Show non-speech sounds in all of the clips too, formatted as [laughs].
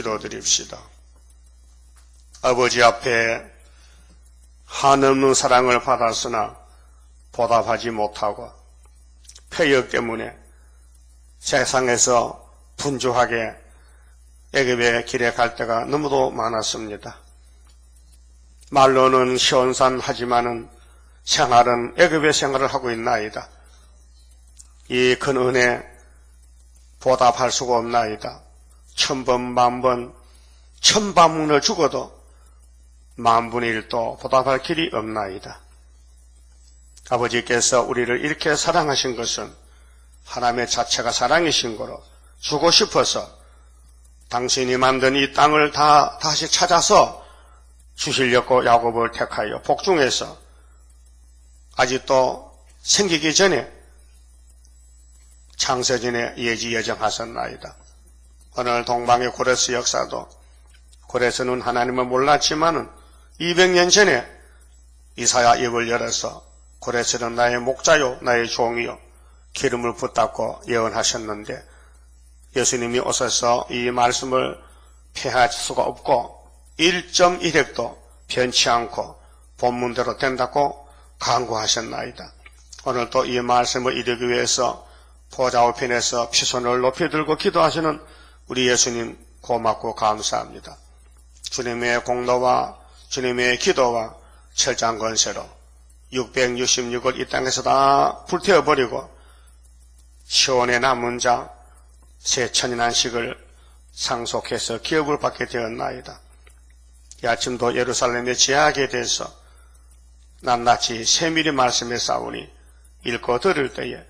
기도드립시다. 아버지 앞에 한없는 사랑을 받았으나 보답하지 못하고 폐역 때문에 세상에서 분주하게 애굽의 길에 갈 때가 너무도 많았습니다. 말로는 시원산하지만은 생활은 애굽의 생활을 하고 있나이다. 이 큰 은혜 보답할 수가 없나이다. 천번 만번 천방문을 죽어도 만분의 일도 보답할 길이 없나이다. 아버지께서 우리를 이렇게 사랑하신 것은 하나님의 자체가 사랑이신 거로 주고 싶어서 당신이 만든 이 땅을 다 다시 찾아서 주시려고 야곱을 택하여 복중해서 아직도 생기기 전에 창세전에 예지 예정하셨나이다. 오늘 동방의 고레스 역사도 고레스는 하나님을 몰랐지만은 200년 전에 이사야 입을 열어서 고레스는 나의 목자요 나의 종이요 기름을 붙잡고 예언하셨는데 예수님이 오셔서 이 말씀을 폐할 수가 없고 1.1핵도 변치 않고 본문대로 된다고 강구하셨나이다. 오늘도 이 말씀을 이루기 위해서 보좌우편에서 피손을 높이 들고 기도하시는 우리 예수님 고맙고 감사합니다. 주님의 공로와 주님의 기도와 철장 건세로 666을 이 땅에서 다 불태워버리고 시원에 남은 자 새천인한식을 상속해서 기업을 받게 되었나이다. 이 아침도 예루살렘에 지하게 돼서 낱낱이 세밀히 말씀에 싸우니 읽고 들을 때에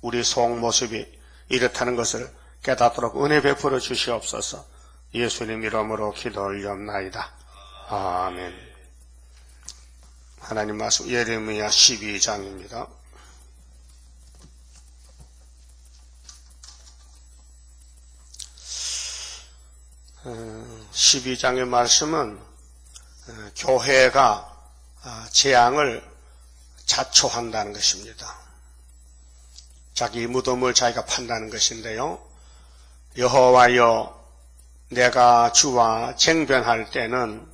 우리 속 모습이 이렇다는 것을 깨닫도록 은혜 베풀어 주시옵소서 예수님 이름으로 기도 올렸나이다. 아멘. 하나님 말씀 예레미야 12장입니다. 12장의 말씀은 어, 교회가 아, 재앙을 자초한다는 것입니다. 자기 무덤을 자기가 판다는 것인데요. 여호와여 내가 주와 쟁변할 때는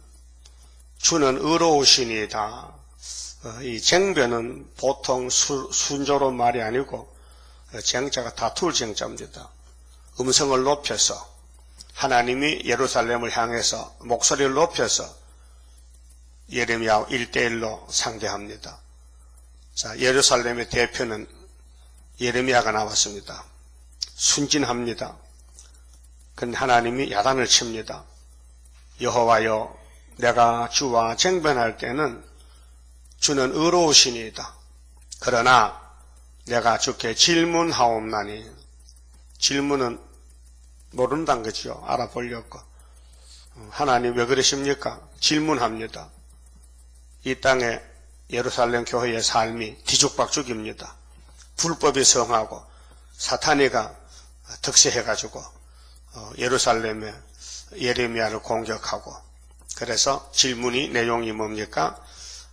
주는 의로우시니다. 어, 이 쟁변은 보통 수, 순조로운 말이 아니고 어, 쟁자가 다툴 쟁자입니다. 음성을 높여서 하나님이 예루살렘을 향해서 목소리를 높여서 예레미야 1대1로 상대합니다. 자, 예루살렘의 대표는 예레미야가 나왔습니다. 순진합니다. 근데 하나님이 야단을 칩니다. 여호와여 내가 주와 쟁변할 때는 주는 의로우시니이다. 그러나 내가 주께 질문하옵나니 질문은 모른다는 거죠. 알아보려고. 하나님 왜 그러십니까? 질문합니다. 이 땅에 예루살렘 교회의 삶이 뒤죽박죽입니다. 불법이 성하고 사탄이가 득세해가지고 어, 예루살렘에 예레미야를 공격하고 그래서 질문이 내용이 뭡니까?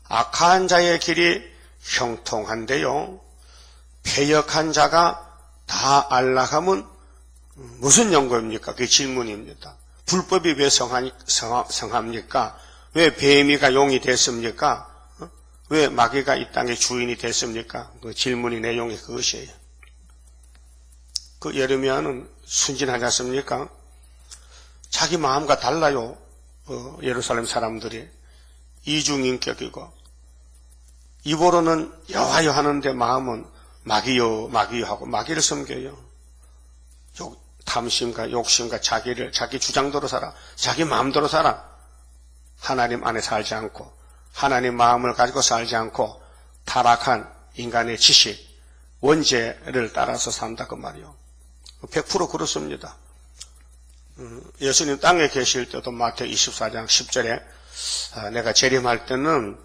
악한 자의 길이 형통한데요. 폐역한 자가 다 안락하면 무슨 연구입니까? 그게 질문입니다. 불법이 왜 성하, 성합니까? 왜 뱀이가 용이 됐습니까? 어? 왜 마귀가 이 땅의 주인이 됐습니까? 그 질문의 내용이 그것이에요. 그 예레미야는 순진하지 않습니까? 자기 마음과 달라요. 어, 예루살렘 사람들이 이중인격이고 입으로는 여하여 하는데 마음은 마귀요 마귀요 하고 마귀를 섬겨요. 탐심과 욕심과 자기를 자기 주장대로 살아 자기 마음대로 살아 하나님 안에 살지 않고 하나님 마음을 가지고 살지 않고 타락한 인간의 지식 원죄를 따라서 산다 그 말이요. 100% 그렇습니다. 음, 예수님 땅에 계실 때도 마태 24장 10절에 아, 내가 재림할 때는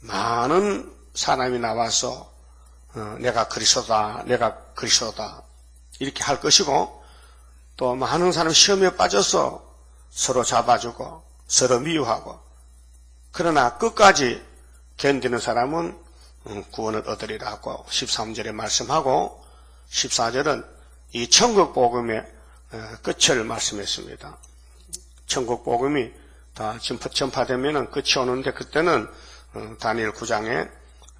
많은 사람이 나와서 어, 내가 그리스도다, 내가 그리스도다 이렇게 할 것이고 또 많은 사람 시험에 빠져서 서로 잡아주고 서로 미워하고 그러나 끝까지 견디는 사람은 음, 구원을 얻으리라고 13절에 말씀하고 14절은 이 천국 복음의 어, 끝을 말씀했습니다. 천국 복음이 다 전파되면은 끝이 오는데 그때는 어, 다니엘 9장에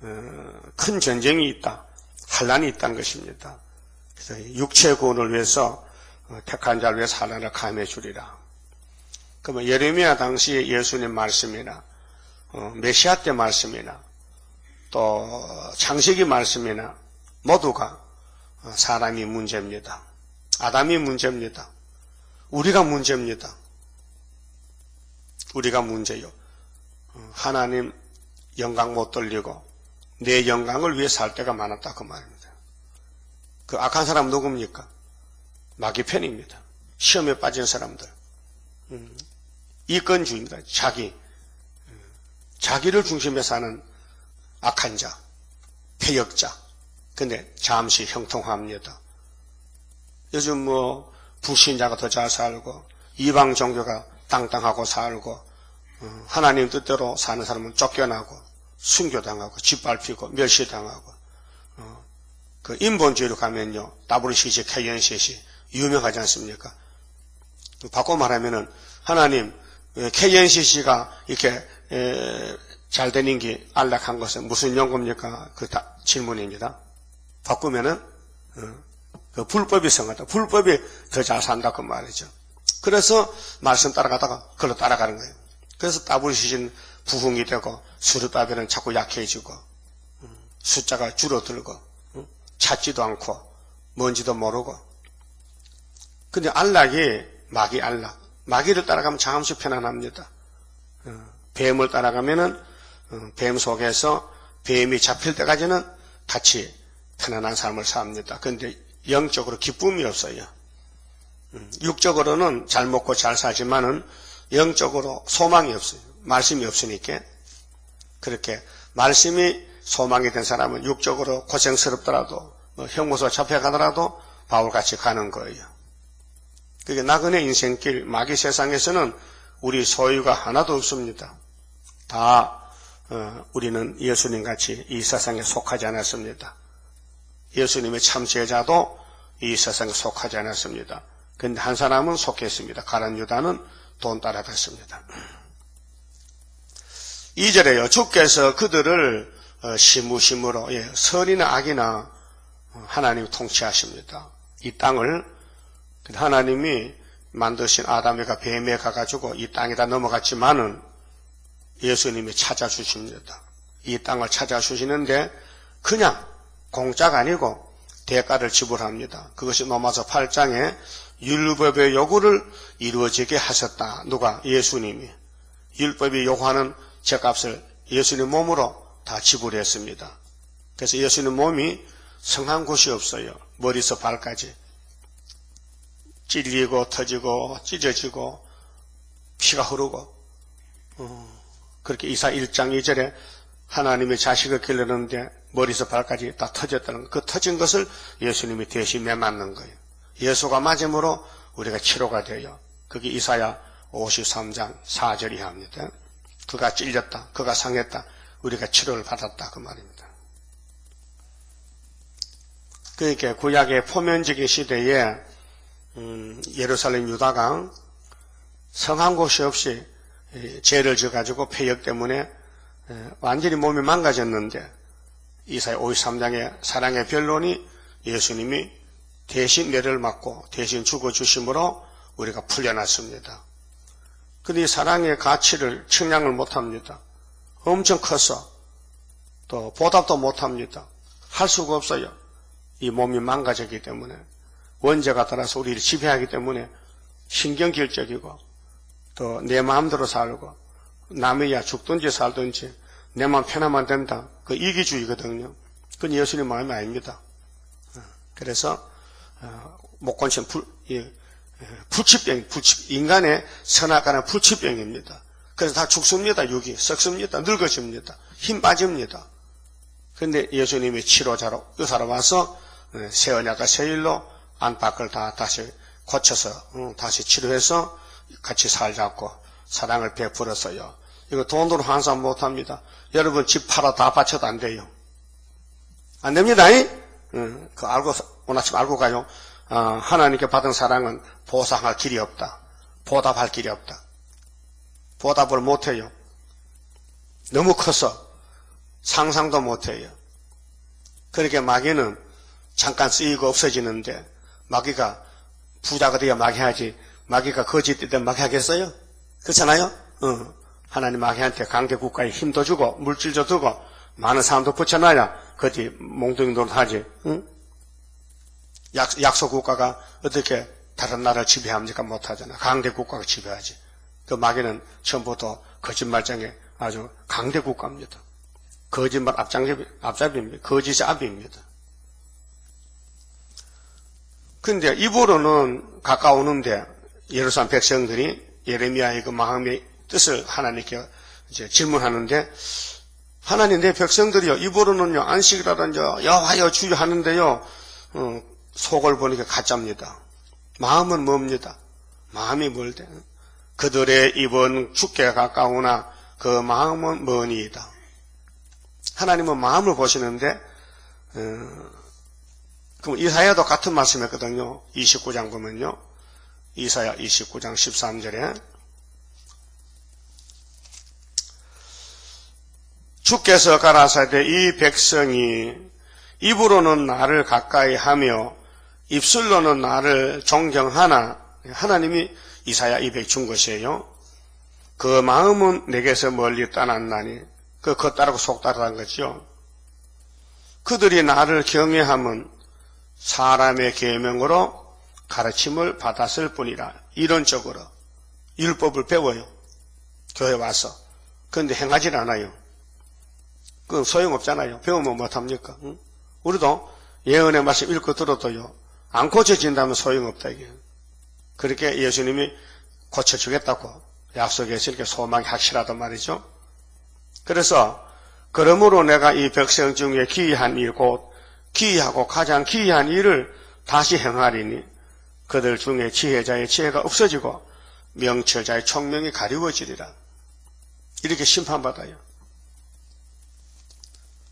어, 큰 전쟁이 있다. 환란이 있다는 것입니다. 그래서 육체 구원을 위해서 어, 택한 자를 위해서 환란을 감해 주리라. 그러면 예레미야 당시 예수님 말씀이나 메시아 때 말씀이나 또 창세기 말씀이나 모두가 사람이 문제입니다. 아담이 문제입니다. 우리가 문제입니다. 우리가 문제요. 하나님 영광 못 돌리고 내 영광을 위해 살 때가 많았다 그 말입니다. 그 악한 사람 누굽니까? 마귀 편입니다. 시험에 빠진 사람들. 음, 이권주의입니다. 자기. 음, 자기를 중심에 사는 악한 자, 폐역자. 근데 잠시 형통합니다. 요즘 뭐 불신자가 더 잘 살고 이방 종교가 땅땅하고 살고 어, 하나님 뜻대로 사는 사람은 쫓겨나고 순교당하고 짓밟히고 멸시당하고 어, 그 인본주의로 가면요 WCC, KNCC 유명하지 않습니까? 바꿔 말하면은 하나님 KNCC가 이렇게 잘 되는 게 안락한 것은 무슨 연구입니까? 그 질문입니다. 바꾸면은 어, 그 불법이 성하다. 불법이 더 잘 산다 그 말이죠. 그래서 말씀 따라가다가 그걸로 따라가는 거예요. 그래서 WCC는 부흥이 되고 수르바벨은 자꾸 약해지고 음, 숫자가 줄어들고 음, 찾지도 않고 뭔지도 모르고 근데 안락이 마귀 안락 마귀를 따라가면 잠시 편안합니다. 어, 뱀을 따라가면은 어, 뱀 속에서 뱀이 잡힐 때까지는 같이 편안한 삶을 삽니다. 그런데 영적으로 기쁨이 없어요. 음, 육적으로는 잘 먹고 잘 살지만은 영적으로 소망이 없어요. 말씀이 없으니까 그렇게 말씀이 소망이 된 사람은 육적으로 고생스럽더라도 뭐 형무소 잡혀가더라도 바울같이 가는 거예요. 그게 나그네 인생길 마귀 세상에서는 우리 소유가 하나도 없습니다. 다 어, 우리는 예수님 같이 이 세상에 속하지 않았습니다. 예수님의 참 제자도 이 세상에 속하지 않았습니다. 근데 한 사람은 속했습니다. 가란 유다는 돈 따라갔습니다. 2절에요. 주께서 그들을 어, 시무심으로 예, 선이나 악이나 어, 하나님이 통치하십니다. 이 땅을 하나님이 만드신 아담이가 뱀에 가가지고 이 땅에다 넘어갔지만은 예수님이 찾아주십니다. 이 땅을 찾아주시는데 그냥 공짜가 아니고 대가를 지불합니다. 그것이 로마서 8장에 율법의 요구를 이루어지게 하셨다. 누가? 예수님이. 율법이 요구하는 죄값을 예수님 몸으로 다 지불했습니다. 그래서 예수님 몸이 성한 곳이 없어요. 머리서 발까지. 찔리고 터지고 찢어지고 피가 흐르고 어, 그렇게 이사 1장 2절에 하나님의 자식을 길르는데 머리서 발까지 다 터졌다는 그 터진 것을 예수님이 대신에 맞는 거예요. 예수가 맞음으로 우리가 치료가 돼요. 그게 이사야 53장 4절이 합니다. 그가 찔렸다. 그가 상했다. 우리가 치료를 받았다. 그 말입니다. 그러니까 구약의 포면적인 시대에 음, 예루살렘 유다가 성한 곳이 없이 죄를 져가지고 폐역 때문에 완전히 몸이 망가졌는데 이사야 53장의 사랑의 변론이 예수님이 대신 내를 맞고 대신 죽어주심으로 우리가 풀려났습니다. 근데 이 사랑의 가치를 측량을 못합니다. 엄청 커서 또 보답도 못합니다. 할 수가 없어요. 이 몸이 망가졌기 때문에 원죄가 따라서 우리를 지배하기 때문에 신경질적이고 또 내 마음대로 살고 남이야 죽든지 살든지 내 마음 편하면 된다. 그 이기주의거든요. 그건 예수님 마음이 아닙니다. 어, 그래서 어, 목권심 불, 불치병, 불치, 인간의 선악과는 불치병입니다. 그래서 다 죽습니다. 육이 썩습니다. 늙어집니다. 힘 빠집니다. 그런데 예수님이 치료자로 의사로 와서 어, 새 언약과 새 일로 안팎을 다 다시 고쳐서 다시 치료해서 같이 살자고 사랑을 베풀었어요. 이거 돈으로 환산 못합니다. 여러분 집 팔아 다 바쳐도 안 돼요. 안 됩니다. 응, 그 알고 오늘 아침 알고 가요. 어, 하나님께 받은 사랑은 보상할 길이 없다. 보답할 길이 없다. 보답을 못해요. 너무 커서 상상도 못해요. 그렇게 마귀는 잠깐 쓰이고 없어지는데 마귀가 부자가 되어 마귀하지 마귀가 거짓되다 마귀하겠어요? 그렇잖아요? 어. 하나님 마귀한테 강대 국가에 힘도 주고 물질도 주고 많은 사람도 붙여놔야 거지 몽둥이 노릇하지. 응? 약, 약소 국가가 어떻게 다른 나라를 지배합니까? 못하잖아. 강대 국가가 지배하지. 그 마귀는 처음부터 거짓말장에 아주 강대 국가입니다. 거짓말 앞장잡이, 앞잡이입니다. 거짓의 앞입니다. 근데 입으로는 가까우는데 예루살렘 백성들이 예레미야의 그 마음의 뜻을 하나님께 이제 질문하는데 하나님 내 백성들이요 입으로는요 안식이라든지 여호와여 주여 하는데요 어, 속을 보니까 가짜입니다. 마음은 뭡니다. 마음이 멀대. 그들의 입은 죽게 가까우나 그 마음은 머니이다. 하나님은 마음을 보시는데 어, 그럼 이사야도 같은 말씀했거든요. 29장 보면요. 이사야 29장 13절에 주께서 가라사대 이 백성이 입으로는 나를 가까이 하며 입술로는 나를 존경하나 하나님이 이사야 입에 준 것이에요. 그 마음은 내게서 멀리 떠났나니 그 겉따르고 속따르는 거죠. 그들이 나를 경외하면 사람의 계명으로 가르침을 받았을 뿐이라 이론적으로 율법을 배워요. 교회 와서. 그런데 행하지 않아요. 그건 소용없잖아요. 배우면 못합니까? 응? 우리도 예언의 말씀 읽고 들어도요. 안 고쳐진다면 소용없다 이게. 그렇게 예수님이 고쳐주겠다고 약속했으니까 소망이 확실하단 말이죠. 그래서 그러므로 내가 이 백성 중에 기이한 일, 곧 기이하고 가장 기이한 일을 다시 행하리니 그들 중에 지혜자의 지혜가 없어지고 명철자의 총명이 가리워지리라. 이렇게 심판받아요.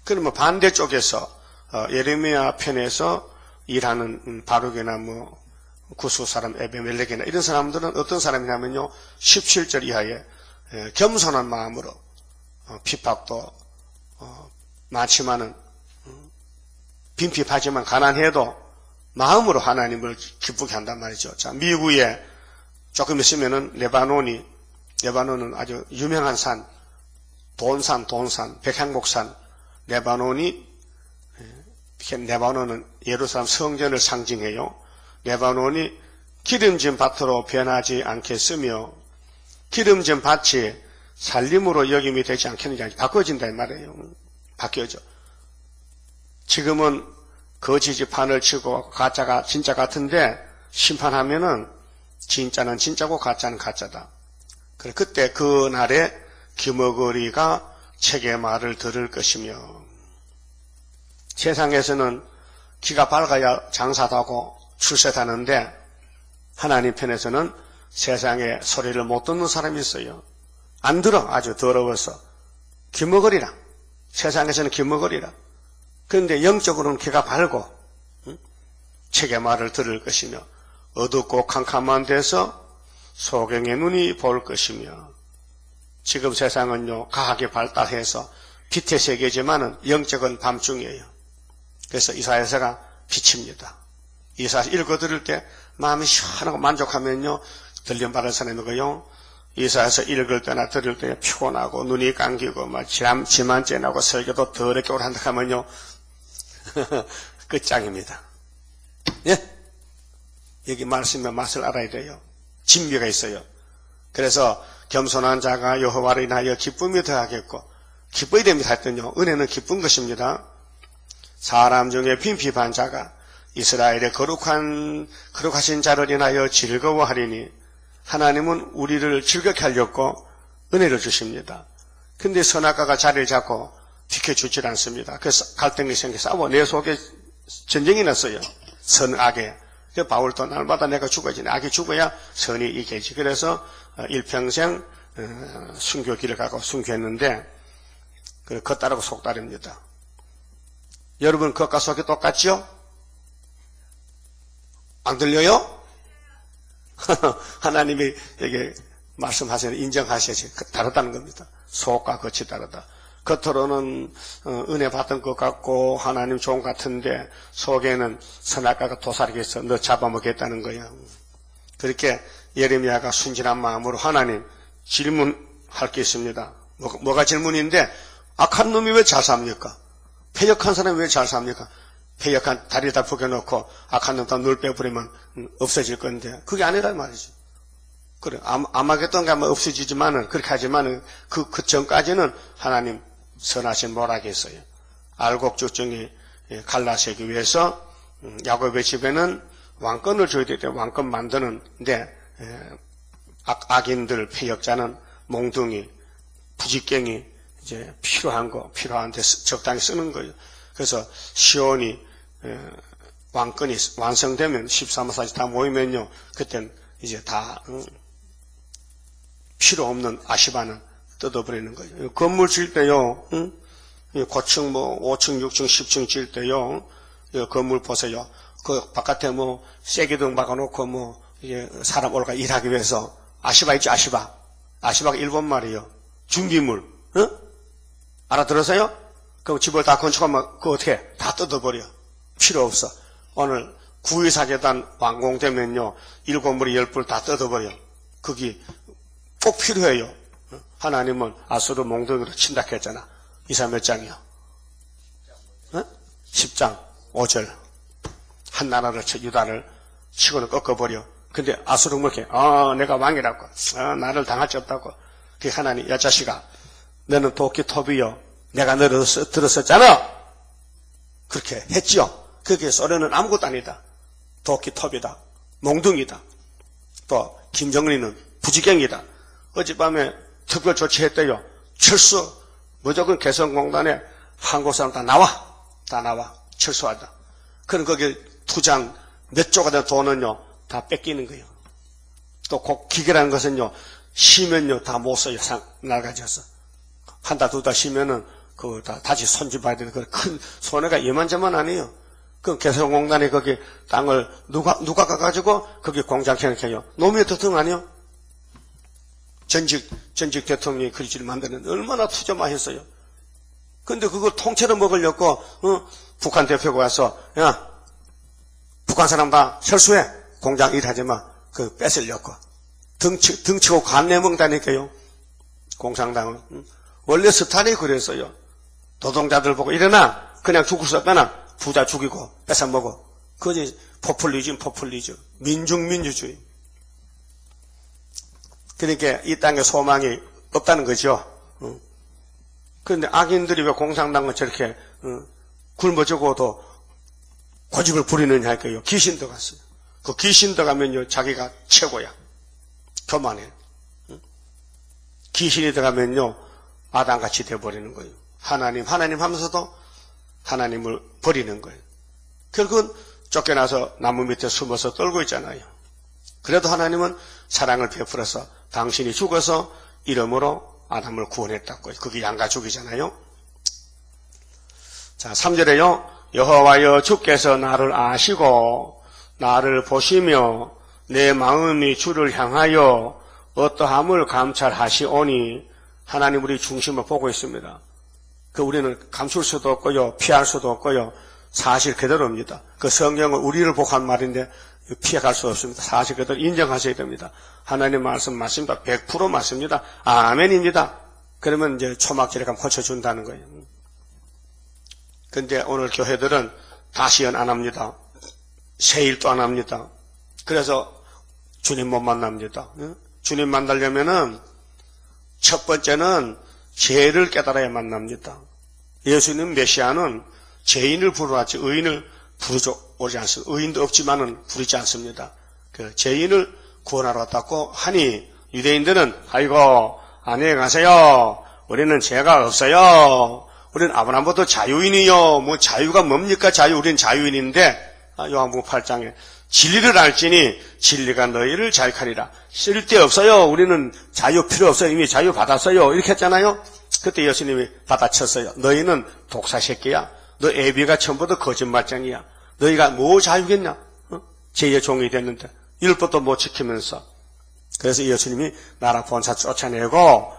그러면 반대쪽에서 어, 예레미야 편에서 일하는 음, 바룩이나 뭐 구수 사람 에베멜렉이나 이런 사람들은 어떤 사람이냐면요 17절 이하에 겸손한 마음으로 어, 핍박도 어, 많지만은 빈핍하지만 가난해도 마음으로 하나님을 기쁘게 한단 말이죠. 자 미국에 조금 있으면은 레바논이 레바논은 아주 유명한 산 돈산 돈산 백향목산 레바논이 레바논은 예루살렘 성전을 상징해요. 레바논이 기름진 밭으로 변하지 않겠으며 기름진 밭이 삼림으로 여김이 되지 않겠느냐 바꿔진다 이 말이에요. 바뀌어져. 지금은 거짓이 판을 치고 가짜가 진짜 같은데 심판하면은 진짜는 진짜고 가짜는 가짜다. 그래 그때 그 날에 기머거리가 책의 말을 들을 것이며 세상에서는 기가 밝아야 장사도 하고 출세하는데 하나님 편에서는 세상에 소리를 못 듣는 사람이 있어요. 안 들어 아주 더러워서 기머거리라. 세상에서는 기머거리라. 그런데 영적으로는 기가 밝고 응? 책의 말을 들을 것이며 어둡고 캄캄한 데서 소경의 눈이 볼 것이며 지금 세상은요 과학이 발달해서 빛의 세계지만은 영적은 밤중이에요. 그래서 이사야서가 빛입니다. 이사야 읽어 들을 때 마음이 시원하고 만족하면요 들림 받을 사람이 거요. 이사야서 읽을 때나 들을 때 피곤하고 눈이 감기고 막 잠, 지만 째나고 설교도 더럽게 오래 한다 하면요 [laughs] 끝장입니다. 예? 여기 말씀의 맛을 알아야 돼요. 진미가 있어요. 그래서 겸손한 자가 여호와를 인하여 기쁨이 더하겠고 기뻐야 됩니다 했더니요. 은혜는 기쁜 것입니다. 사람 중에 빈핍한 자가 이스라엘의 거룩한 거룩하신 자를 인하여 즐거워하리니 하나님은 우리를 즐겁게 하려고 은혜를 주십니다. 근데 선악가가 자리를 잡고 지켜주질 않습니다. 그래서 갈등이 생겨 싸워 내 속에 전쟁이 났어요. 선악에. 그 바울도 날마다 내가 죽어야지. 악이 죽어야 선이 이기지. 그래서 어, 일평생 어, 순교길을 가고 순교했는데 겉따르고 속따릅니다. 여러분 겉과 속이 똑같죠? 안 들려요? [laughs] 하나님이 여기 말씀하세요. 인정하셔야지. 그 다르다는 겁니다. 속과 겉이 다르다. 겉으로는 어, 은혜 받은 것 같고 하나님 좋은 것 같은데 속에는 선악과가 도사리겠어. 너 잡아먹겠다는 거야. 그렇게 예레미야가 순진한 마음으로 하나님 질문할 게 있습니다. 뭐, 가 질문인데 악한 놈이 왜 잘 삽니까? 폐역한 사람이 왜 잘 삽니까? 폐역한 다리 다 벗겨놓고 악한 놈다늘 빼버리면 없어질 건데 그게 아니란 말이지. 그래 아마겟돈 가면 없어지지만은 그렇게 하지만은 그, 그 전까지는 하나님 선하신 뭐라고 했어요. 알곡 중에 예, 갈라세기 위해서 음, 야곱의 집에는 왕권을 줘야 되때 왕권 만드는데 예, 악, 악인들 폐역자는 몽둥이 부직갱이 이제 필요한 거 필요한 데 적당히 쓰는 거예요. 그래서 시온이 예, 왕권이 완성되면 13사지 다 모이면요 그땐 이제 다 필요 없는 아시바는 뜯어버리는 거예요. 건물 질 때요, 응? 고층 뭐 5층, 6층, 10층 질 때요, 건물 보세요. 그 바깥에 뭐 쐐기등 박아놓고 뭐 이제 사람 올가 일하기 위해서 아시바 있죠, 아시바. 아시바가 일본 말이에요. 준비물, 응? 알아들었어요? 그럼 집을 다 건축하면 그 어떻게 다 뜯어버려. 필요 없어. 오늘 구의사재단 완공되면요, 일곱 물이 열불 다 뜯어버려. 거기 꼭 필요해요. 하나님은 아수르 몽둥이로 친다 했잖아. 이사 몇 장이요? 어? 10장 5절. 한 나라를 쳐 유다를 치고는 꺾어버려. 근데 아수르 물게 아 내가 왕이라고 아, 나를 당할 수 없다고. 그 하나님 야 자식아 너는 도끼 톱이요. 내가 너를 들었었잖아. 그렇게 했지요. 그게 소련은 아무것도 아니다. 도끼 톱이다. 몽둥이다. 또 김정은이는 부지경이다. 어젯밤에 특별 조치했대요. 철수. 무조건 개성공단에 한국 사람 다 나와. 다 나와. 철수하다. 그럼 거기 투장 몇 조가 된 돈은요. 다 뺏기는 거예요. 또 기계라는 것은요. 쉬면요. 다 못 써요. 상, 낡아져서. 한 달, 두 달 쉬면은 그 다 다시 손질봐야 되는 그 큰 손해가 이만저만 아니에요. 그 개성공단에 거기 땅을 누가 누가 가가지고 거기 공장 켜놓게요. 노무현 대통령 아니요? 전직, 전직 대통령이 그리지를 만드는 얼마나 투자 많이 했어요. 근데 그걸 통째로 먹으려고, 어? 북한 대표가 와서, 야, 북한 사람 다 철수해. 공장 일하지 마. 그 뺏으려고. 등치, 등치고 관내 먹다니까요. 공산당은. 응? 원래 스탄이 그랬어요. 노동자들 보고 일어나. 그냥 죽을 수 없잖아. 부자 죽이고 뺏어 먹어. 그게 포퓰리즘, 포퓰리즘. 민중민주주의. 그러니까 이 땅에 소망이 없다는 거죠. 그런데 악인들이 왜 공산당을 저렇게 굶어 죽어도 고집을 부리느냐 할까요? 귀신 들어갔어요. 그 귀신 들어가면요, 자기가 최고야. 교만해. 귀신이 들어가면요, 아담같이 돼버리는 거예요. 하나님, 하나님 하면서도 하나님을 버리는 거예요. 결국은 쫓겨나서 나무 밑에 숨어서 떨고 있잖아요. 그래도 하나님은 사랑을 베풀어서 당신이 죽어서 이름으로 아담을 구원했다고. 그게 양가죽이잖아요. 자, 3절에요. 여호와여 주께서 나를 아시고 나를 보시며 내 마음이 주를 향하여 어떠함을 감찰하시오니 하나님 우리 중심을 보고 있습니다. 그 우리는 감출 수도 없고요. 피할 수도 없고요. 사실 그대로입니다. 그 성경은 우리를 복한 말인데 피해갈 수 없습니다. 사실 그대로 인정하셔야 됩니다. 하나님 말씀 맞습니다. 100% 맞습니다. 아멘입니다. 그러면 이제 가면 고쳐준다는 거예요. 근데 오늘 교회들은 다시연 안 합니다. 세일도 안 합니다. 그래서 주님 못 만납니다. 주님 만나려면은 첫 번째는 죄를 깨달아야 만납니다. 예수님 메시아는 죄인을 부르지 의인을 부르죠. 오지 않습니다. 의인도 없지만은 부르지 않습니다. 그 죄인을 구원하러 왔다고 하니 유대인들은 아이고 안녕히 가세요. 우리는 죄가 없어요. 우리는 아브라함부터 자유인이요. 뭐 자유가 뭡니까? 자유 우리는 자유인인데 아, 요한복음 8장에 진리를 알지니 진리가 너희를 자유하리라. 쓸데없어요. 우리는 자유 필요 없어요. 이미 자유 받았어요. 이렇게 했잖아요. 그때 예수님이 받아쳤어요. 너희는 독사 새끼야. 너 애비가 전부 다 거짓말장이야. 너희가 뭐 자유겠냐? 어? 제의 종이 됐는데 율법도 못 지키면서 그래서 예수님이 나라 본사 쫓아내고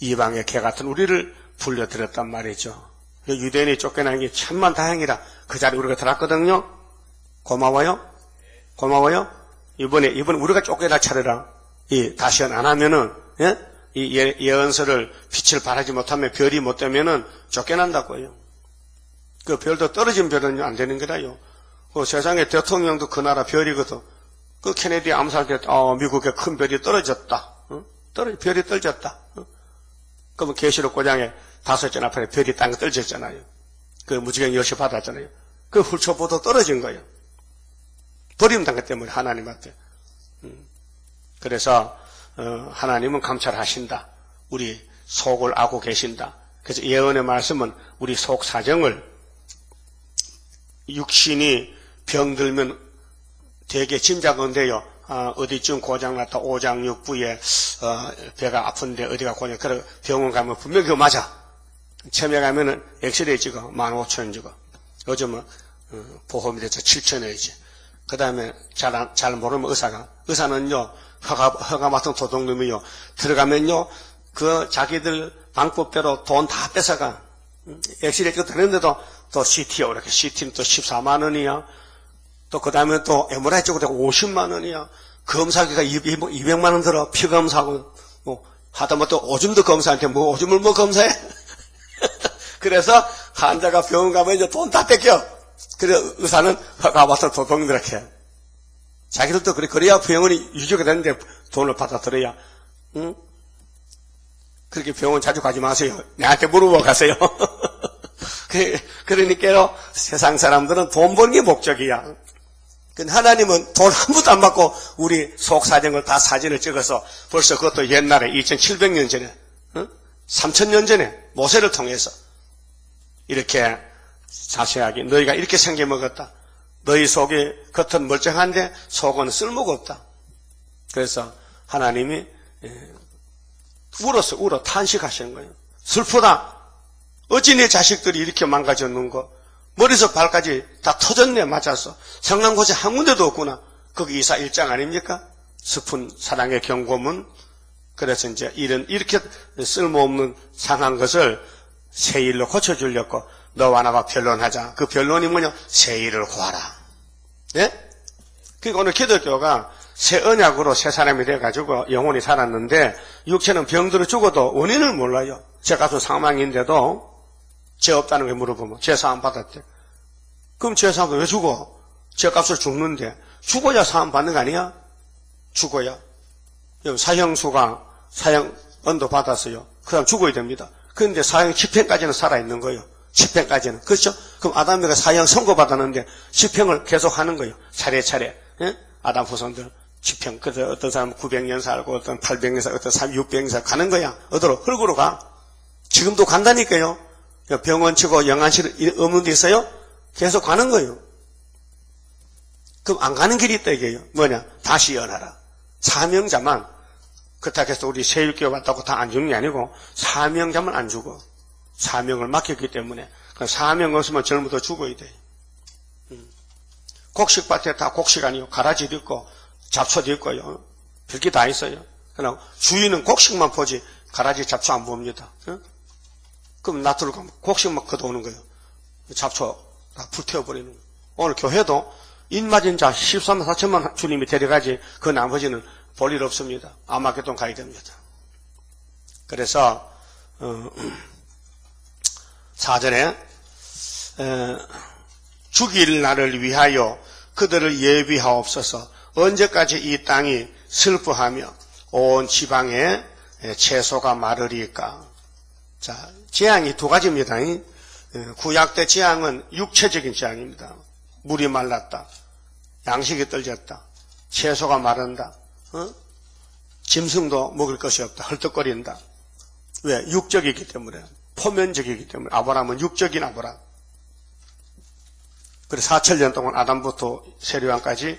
이방의 개 같은 우리를 불려드렸단 말이죠. 유대인이 쫓겨난 게 천만 다행이라 그 자리에 우리가 들었거든요. 고마워요? 고마워요? 이번에, 이번에 우리가 쫓겨날 차례라. 이, 다시는 안 하면은, 예? 이 예, 예언서를 빛을 발하지 못하면 별이 못 되면은 쫓겨난다고요. 그 별도 떨어진 별은 안 되는 거라요. 그 세상에 대통령도 그 나라 별이거든. 그 케네디 암살 때, 어, 미국의 큰 별이 떨어졌다. 어? 떨어, 별이 떨어졌다. 어? 그러면 계시록 고장에 다섯 전 앞에 별이 땅에 떨어졌잖아요. 그 무지개 열시 받았잖아요. 그 훌초보도 떨어진 거예요. 버림당했기 때문에 하나님한테. 음. 그래서 어, 하나님은 감찰하신다. 우리 속을 알고 계신다. 그래서 예언의 말씀은 우리 속 사정을 육신이 병들면 되게 짐작은데요. 어, 어디쯤 고장났다 오장육부에 어, 배가 아픈데 어디가 고장 그래 병원 가면 분명히 그거 맞아. 처음에 가면은 엑스레이 찍어 15,000원 찍어. 요즘은 어, 보험이 돼서 7,000원이지. 그 다음에 잘, 잘 모르면 의사가 의사는요 허가, 허가 맡은 도둑놈이요. 들어가면요, 그 자기들 방법대로 돈 다 뺏어가. 엑스레이 찍었는데도 또 CT요. 이렇게 CT는 또 14만 원이야. 또 그 다음에 또 MRI 찍고 50만 원이야. 검사기가 200만 원 들어. 피 검사하고, 뭐, 하다못해 오줌도 검사한테 뭐 오줌을 뭐 검사해? [laughs] 그래서 환자가 병원 가면 이제 돈 다 뺏겨. 그래 의사는 허가 맡은 도둑 이렇게. 자기들도 그래, 그래야 병원이 유지가 되는데 돈을 받아들여야, 응? 그렇게 병원 자주 가지 마세요. 나한테 물어보 가세요. [laughs] 그, 그러니까요, 세상 사람들은 돈 버는 게 목적이야. 근데 하나님은 돈 한 푼도 안 받고 우리 속 사정을 다 사진을 찍어서 벌써 그것도 옛날에 2700년 전에, 응? 3000년 전에 모세를 통해서 이렇게 자세하게 너희가 이렇게 생겨 먹었다. 너희 속이 겉은 멀쩡한데 속은 쓸모가 없다. 그래서 하나님이 예, 울어서 울어 탄식하시는 거예요. 슬프다. 어찌 내 자식들이 이렇게 망가졌는거. 머리에서 발까지 다 터졌네 맞아서. 성난 곳이 한 군데도 없구나. 거기 이사 일장 아닙니까? 슬픈 사랑의 경고문. 그래서 이제 이런 이렇게 쓸모없는 상한 것을 새 일로 고쳐주려고 너와 나가 변론하자. 그 변론이 뭐냐? 새 일을 구하라. 예? 그러니까 오늘 기독교가 새 언약으로 새 사람이 돼가지고 영혼이 살았는데 육체는 병들어 죽어도 원인을 몰라요. 제 가수 사망인데도 죄 없다는 게 물어보면 죄 사함 받았대. 그럼 죄 사함 왜 죽어? 죄 값을 죽는데 죽어야 사함 받는 거 아니야? 죽어야. 사형수가 사형 언도 받았어요. 그 다음 죽어야 됩니다. 그런데 사형 10회까지는 살아있는 거예요. 10평까지는. 그렇죠? 그럼 아담이가 사형 선고받았는데 10평을 계속 하는 거예요. 차례차례. 예? 아담 후손들 10평. 그래서 어떤 사람은 900년 살고 어떤 800년 살고 어떤 사람 600년 살고 가는 거야. 어디로? 흙으로 가. 지금도 간다니까요. 병원 치고 영안실 데 있어요? 계속 가는 거예요. 그럼 안 가는 길이 있다 이게요. 뭐냐? 다시 연하라. 사명자만 그렇다고 해서 우리 세율교 왔다고 다 안 죽는 게 아니고 사명자만 안 죽어. 사명을 맡겼기 때문에 그 사명 없으면 젊어도 죽어야 돼. 음. 곡식밭에 다 곡식 아니요. 가라지도 있고 잡초도 있고요. 별게 다 있어요. 그러나 주인은 곡식만 보지 가라지 잡초 안 봅니다. 그럼 놔두고 곡식만 걷어오는 거예요. 잡초 다 불태워버리는 거예요. 오늘 교회도 인맞은 자 13만 4천만 주님이 데려가지 그 나머지는 볼 일 없습니다. 아마겟돈 가야 됩니다. 그래서 어, [clears throat] 사전에 죽일 날을 위하여 그들을 예비하옵소서. 언제까지 이 땅이 슬퍼하며 온 지방에 채소가 마르리까? 자 재앙이 두 가지입니다. 구약 때 재앙은 육체적인 재앙입니다. 물이 말랐다. 양식이 떨어졌다. 채소가 마른다. 어? 짐승도 먹을 것이 없다. 헐떡거린다. 왜? 육적이기 때문에 포면적이기 때문에 아브라함은 육적인 아브라함. 그래서 4천년 동안 아담부터 세류왕까지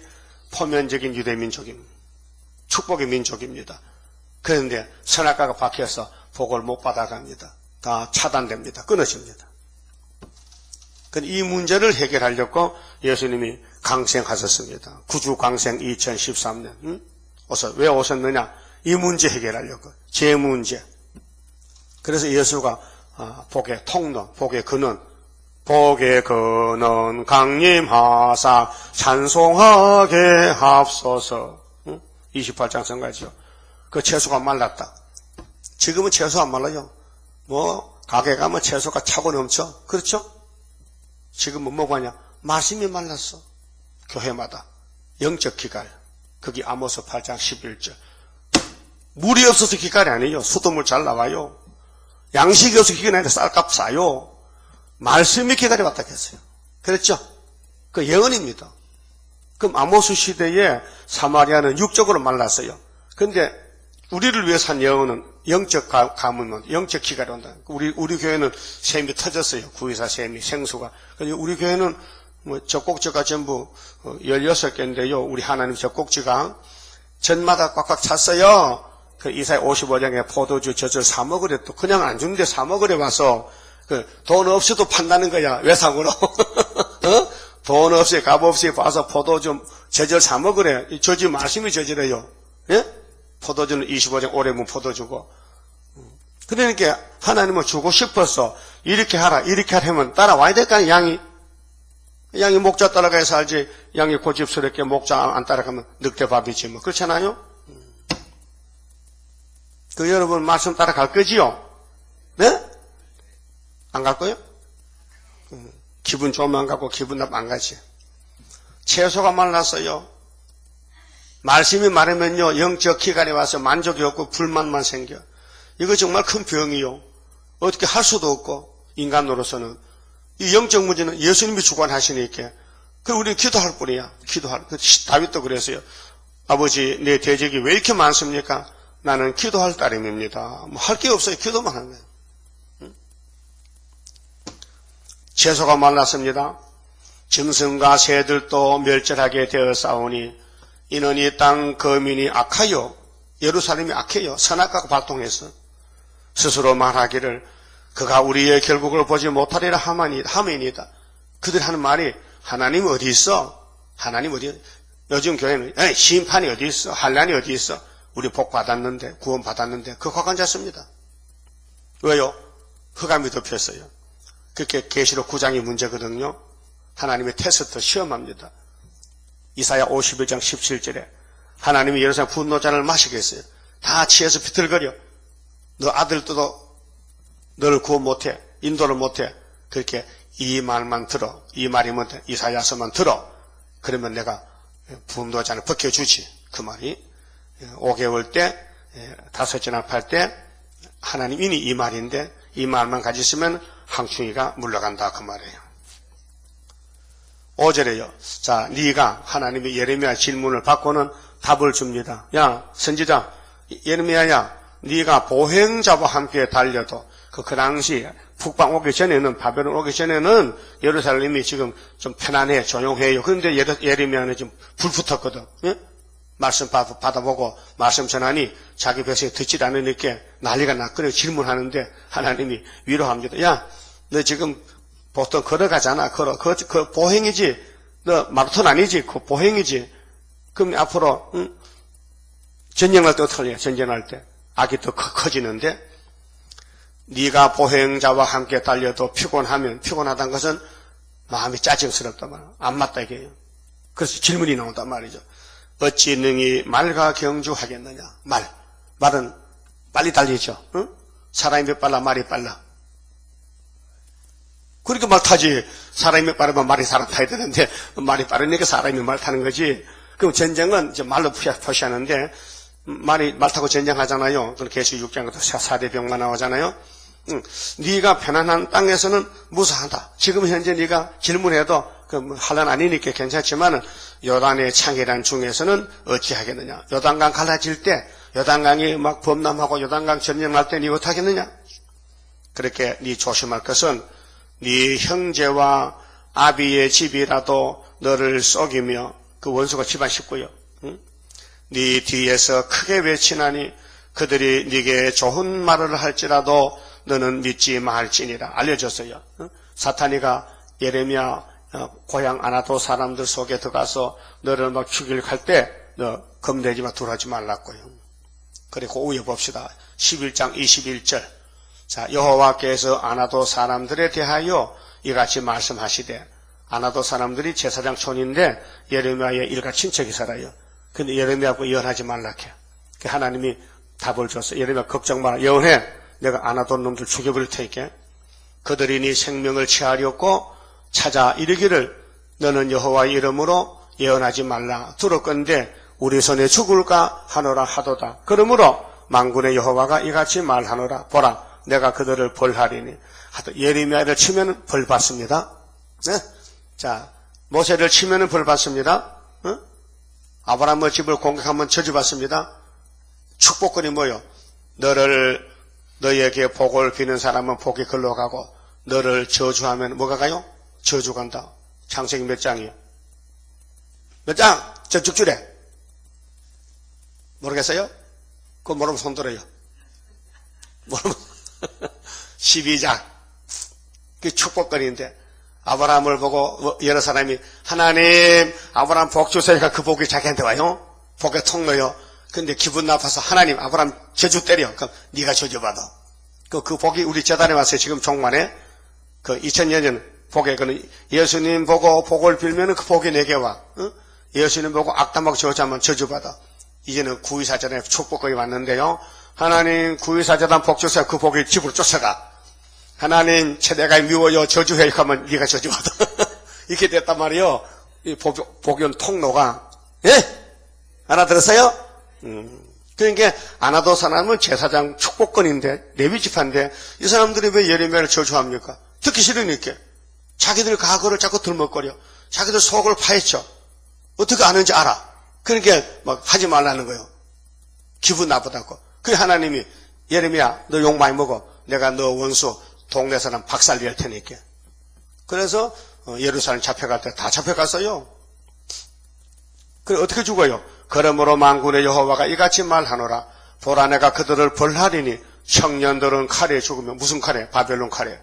포면적인 유대민족입니다. 축복의 민족입니다. 그런데 선악과가 박혀서 복을 못 받아갑니다. 다 차단됩니다. 끊어집니다. 이 문제를 해결하려고 예수님이 강생하셨습니다. 구주 강생 2013년 응? 오셨, 왜 오셨느냐? 이 문제 해결하려고. 제 문제. 그래서 예수가 아, 복의 통론, 복의 근원, 복의 근원 강림하사 찬송하게 합소서. 28장 성가죠. 그 채소가 말랐다. 지금은 채소 안 말라요. 뭐 가게 가면 채소가 차고 넘쳐. 그렇죠? 지금은 뭐가 하냐? 말씀이 말랐어. 교회마다. 영적 기갈. 그게 아모스 8장 11절. 물이 없어서 기갈이 아니에요. 수돗물 잘 나와요. 없어서 기갈이 아니라 쌀값 싸요. 말씀이 기갈이 왔다 했어요. 그랬죠? 그 예언입니다. 그럼 아모스 시대에 사마리아는 육적으로 말랐어요. 근데 우리를 위해 산 예언은 영적 가문은 영적 기갈이 온다. 우리 우리 교회는 샘이 터졌어요. 구의사 샘이 생수가. 우리 교회는 뭐 젖꼭지가 전부 16개인데요. 어, 우리 하나님 젖꼭지가 전마다 꽉꽉 찼어요. 그 이사야 55장에 포도주 젖을 사 먹으래 또 그냥 안 주는데 사 먹으래 와서 그 돈 없이도 판다는 거야. 외상으로. [laughs] 어? 돈 없이 값 없이 봐서 포도주 젖을 사 먹으래. 저지 말씀이 저지래요. 예? 포도주는 25장 오래면 포도주고. 그러니까 하나님은 주고 싶어서 이렇게 하라 이렇게 하면 따라와야 될까 양이 양이 목자 따라가야 살지 양이 고집스럽게 목자 안 따라가면 늑대밥이지 뭐 그렇잖아요. 그 여러분 말씀 따라 갈 거지요? 네? 안 갈 거요? 기분 좋으면 안 가고 기분 나쁘면 안 가지. 채소가 말랐어요. 말씀이 말하면요 영적 기간에 와서 만족이 없고 불만만 생겨. 이거 정말 큰 병이요. 어떻게 할 수도 없고 인간으로서는 이 영적 문제는 예수님이 주관하시니까. 그럼 우리는 기도할 뿐이야. 기도할. 그 다윗도 그랬어요. 아버지, 내 대적이 왜 이렇게 많습니까? 나는 기도할 따름입니다. 뭐 할 게 없어요. 기도만 거예요. 응? 채소가 말랐습니다. 짐승과 새들도 멸절하게 되어 싸우니 이는 이 땅 거민이 악하여 예루살렘이 악해요. 선악과가 발동해서 스스로 말하기를 그가 우리의 결국을 보지 못하리라 하마니, 하면이다. 그들이 하는 말이 하나님 어디 있어? 하나님 어디 요즘 교회는 심판이 어디 있어? 한란이 어디 있어? 우리 복 받았는데 구원 받았는데 그 곽관자습니다. 왜요? 흑암이 덮였어요. 그렇게 계시록 9장이 문제거든요. 하나님의 테스트 시험합니다. 이사야 51장 17절에 하나님이 예루살렘 분노잔을 마시겠어요. 다 취해서 비틀거려. 너 아들도 너를 구원 못해. 인도를 못해. 그렇게 이 말만 들어. 이 말이 뭔데? 이사야서만 들어. 그러면 내가 분노자를 벗겨주지. 그 말이 5개월 때, 다섯째 날팔 때 하나님 이니 이 말인데 이 말만 가지시면 항충이가 물러간다 그 말이에요. 5절에요. 자, 네가 하나님이 예레미야 질문을 받고는 답을 줍니다. 야, 선지자 예레미야야, 네가 보행자와 함께 달려도 그, 그 당시 북방 오기 전에는 바벨론 오기 전에는 예루살렘이 지금 좀 편안해 조용해요. 그런데 예레미야는 좀 불붙었거든. 예? 말씀 받아보고 말씀 전하니 자기 뱃속에 듣지 않으니까 난리가 났거든요. 질문하는데 하나님이 위로합니다. 야, 너 지금 보통 걸어가잖아. 걸어. 그, 그 보행이지. 너 마라톤 아니지. 그 보행이지. 그럼 앞으로 응? 전쟁할 때 어떻게 할래? 전쟁할 때. 악이 더 커지는데 네가 보행자와 함께 달려도 피곤하면 피곤하다는 것은 마음이 짜증스럽단 말이야. 안 맞다 이게요. 그래서 질문이 나온단 말이죠. 어찌 능히 말과 경주하겠느냐? 말. 말은 빨리 달리죠. 응? 사람이 몇 빨라 말이 빨라. 그러니까 말 타지. 사람이 빠르면 말이 사람 타야 되는데 말이 빠르니까 사람이 말 타는 거지. 그럼 전쟁은 이제 말로 표시하는데 말이 말 타고 전쟁하잖아요. 그걸 계시 6장에도 사대 병만 나오잖아요. 응. 네가 편안한 땅에서는 무사하다. 지금 현재 네가 질문해도 그뭐 할란 아니니까 괜찮지만은 요단의 창이란 중에서는 어찌하겠느냐? 요단강 갈라질 때 요단강이 막 범람하고 요단강 전쟁할 때네 어떡하겠느냐? 그렇게 네 조심할 것은 네 형제와 아비의 집이라도 너를 썩이며 그 원수가 집안 식구요. 응? 네 뒤에서 크게 외치나니 그들이 네게 좋은 말을 할지라도 너는 믿지 말지니라 알려줬어요. 응? 사탄이가 예레미야 어, 고향 아나도 사람들 속에 들어가서 너를 막 죽이려 할때 너 겁내지마 둘하지 말랐고요. 그리고 우여 봅시다. 11장 21절. 자, 여호와께서 아나도 사람들에 대하여 이같이 말씀하시되 아나도 사람들이 제사장 촌인데 예레미야의 일가 친척이 살아요. 근데 예레미야하고 예언하지 말라케. 그 하나님이 답을 줬어. 예레미야 걱정 마라. 예언해. 내가 아나도 놈들 죽여버릴 테니까. 그들이 네 생명을 취하려고 찾아 이르기를 너는 여호와의 이름으로 예언하지 말라. 들었건데 우리 손에 죽을까 하노라 하도다. 그러므로 망군의 여호와가 이같이 말하노라. 보라, 내가 그들을 벌하리니. 하도 예레미야를 치면 벌 받습니다. 네? 자, 모세를 치면 벌 받습니다. 어? 아브라함의 집을 공격하면 저주받습니다. 축복권이 뭐요? 너를 너에게 복을 비는 사람은 복이 걸러가고 너를 저주하면 뭐가 가요? 저주 간다. 창세기 몇 장이요? 몇 장? 저쪽 줄에. 모르겠어요? 그거 모르면 손 들어요. 모르면 [laughs] 12장. 그 축복거리인데 아브라함을 보고 뭐 여러 사람이 하나님 아브라함 복 주세요가 그 복이 자기한테 와요. 복의 통로요. 근데 기분 나빠서 하나님 아브라함 제주 때려. 그럼 네가 저주받아. 그, 그 복이 우리 재단에 왔어요. 지금 종만에 그 2000년 복에 그는 예수님 보고 복을 빌면 그 복이 내게 와. 어? 예수님 보고 악담하고 저주하면 저주받아. 이제는 구의사전에 축복거리 왔는데요. 하나님 구의사전한 복 주세요. 그 복이 집으로 쫓아가. 하나님 최대가 미워요 저주해 하면 네가 저주받아. [laughs] 이렇게 됐단 말이요. 이 복, 복연 통로가 예? 하나 들었어요? 음. 그러니까 아나도 사람은 제사장 축복권인데 레위 지파인데 이 사람들이 왜 예레미야를 저주합니까? 듣기 싫으니까 자기들 과거를 자꾸 들먹거려. 자기들 속을 파헤쳐. 어떻게 아는지 알아. 그러니까 막 하지 말라는 거예요. 기분 나쁘다고. 그 하나님이 예레미야 너 욕 많이 먹어. 내가 너 원수 동네 사람 박살낼 테니까. 그래서 어, 예루살렘 잡혀갈 때 다 잡혀갔어요. 그래 어떻게 죽어요? 그러므로 만군의 여호와가 이같이 말하노라. 보라 내가 그들을 벌하리니 청년들은 칼에 죽으면 무슨 칼에? 바벨론 칼에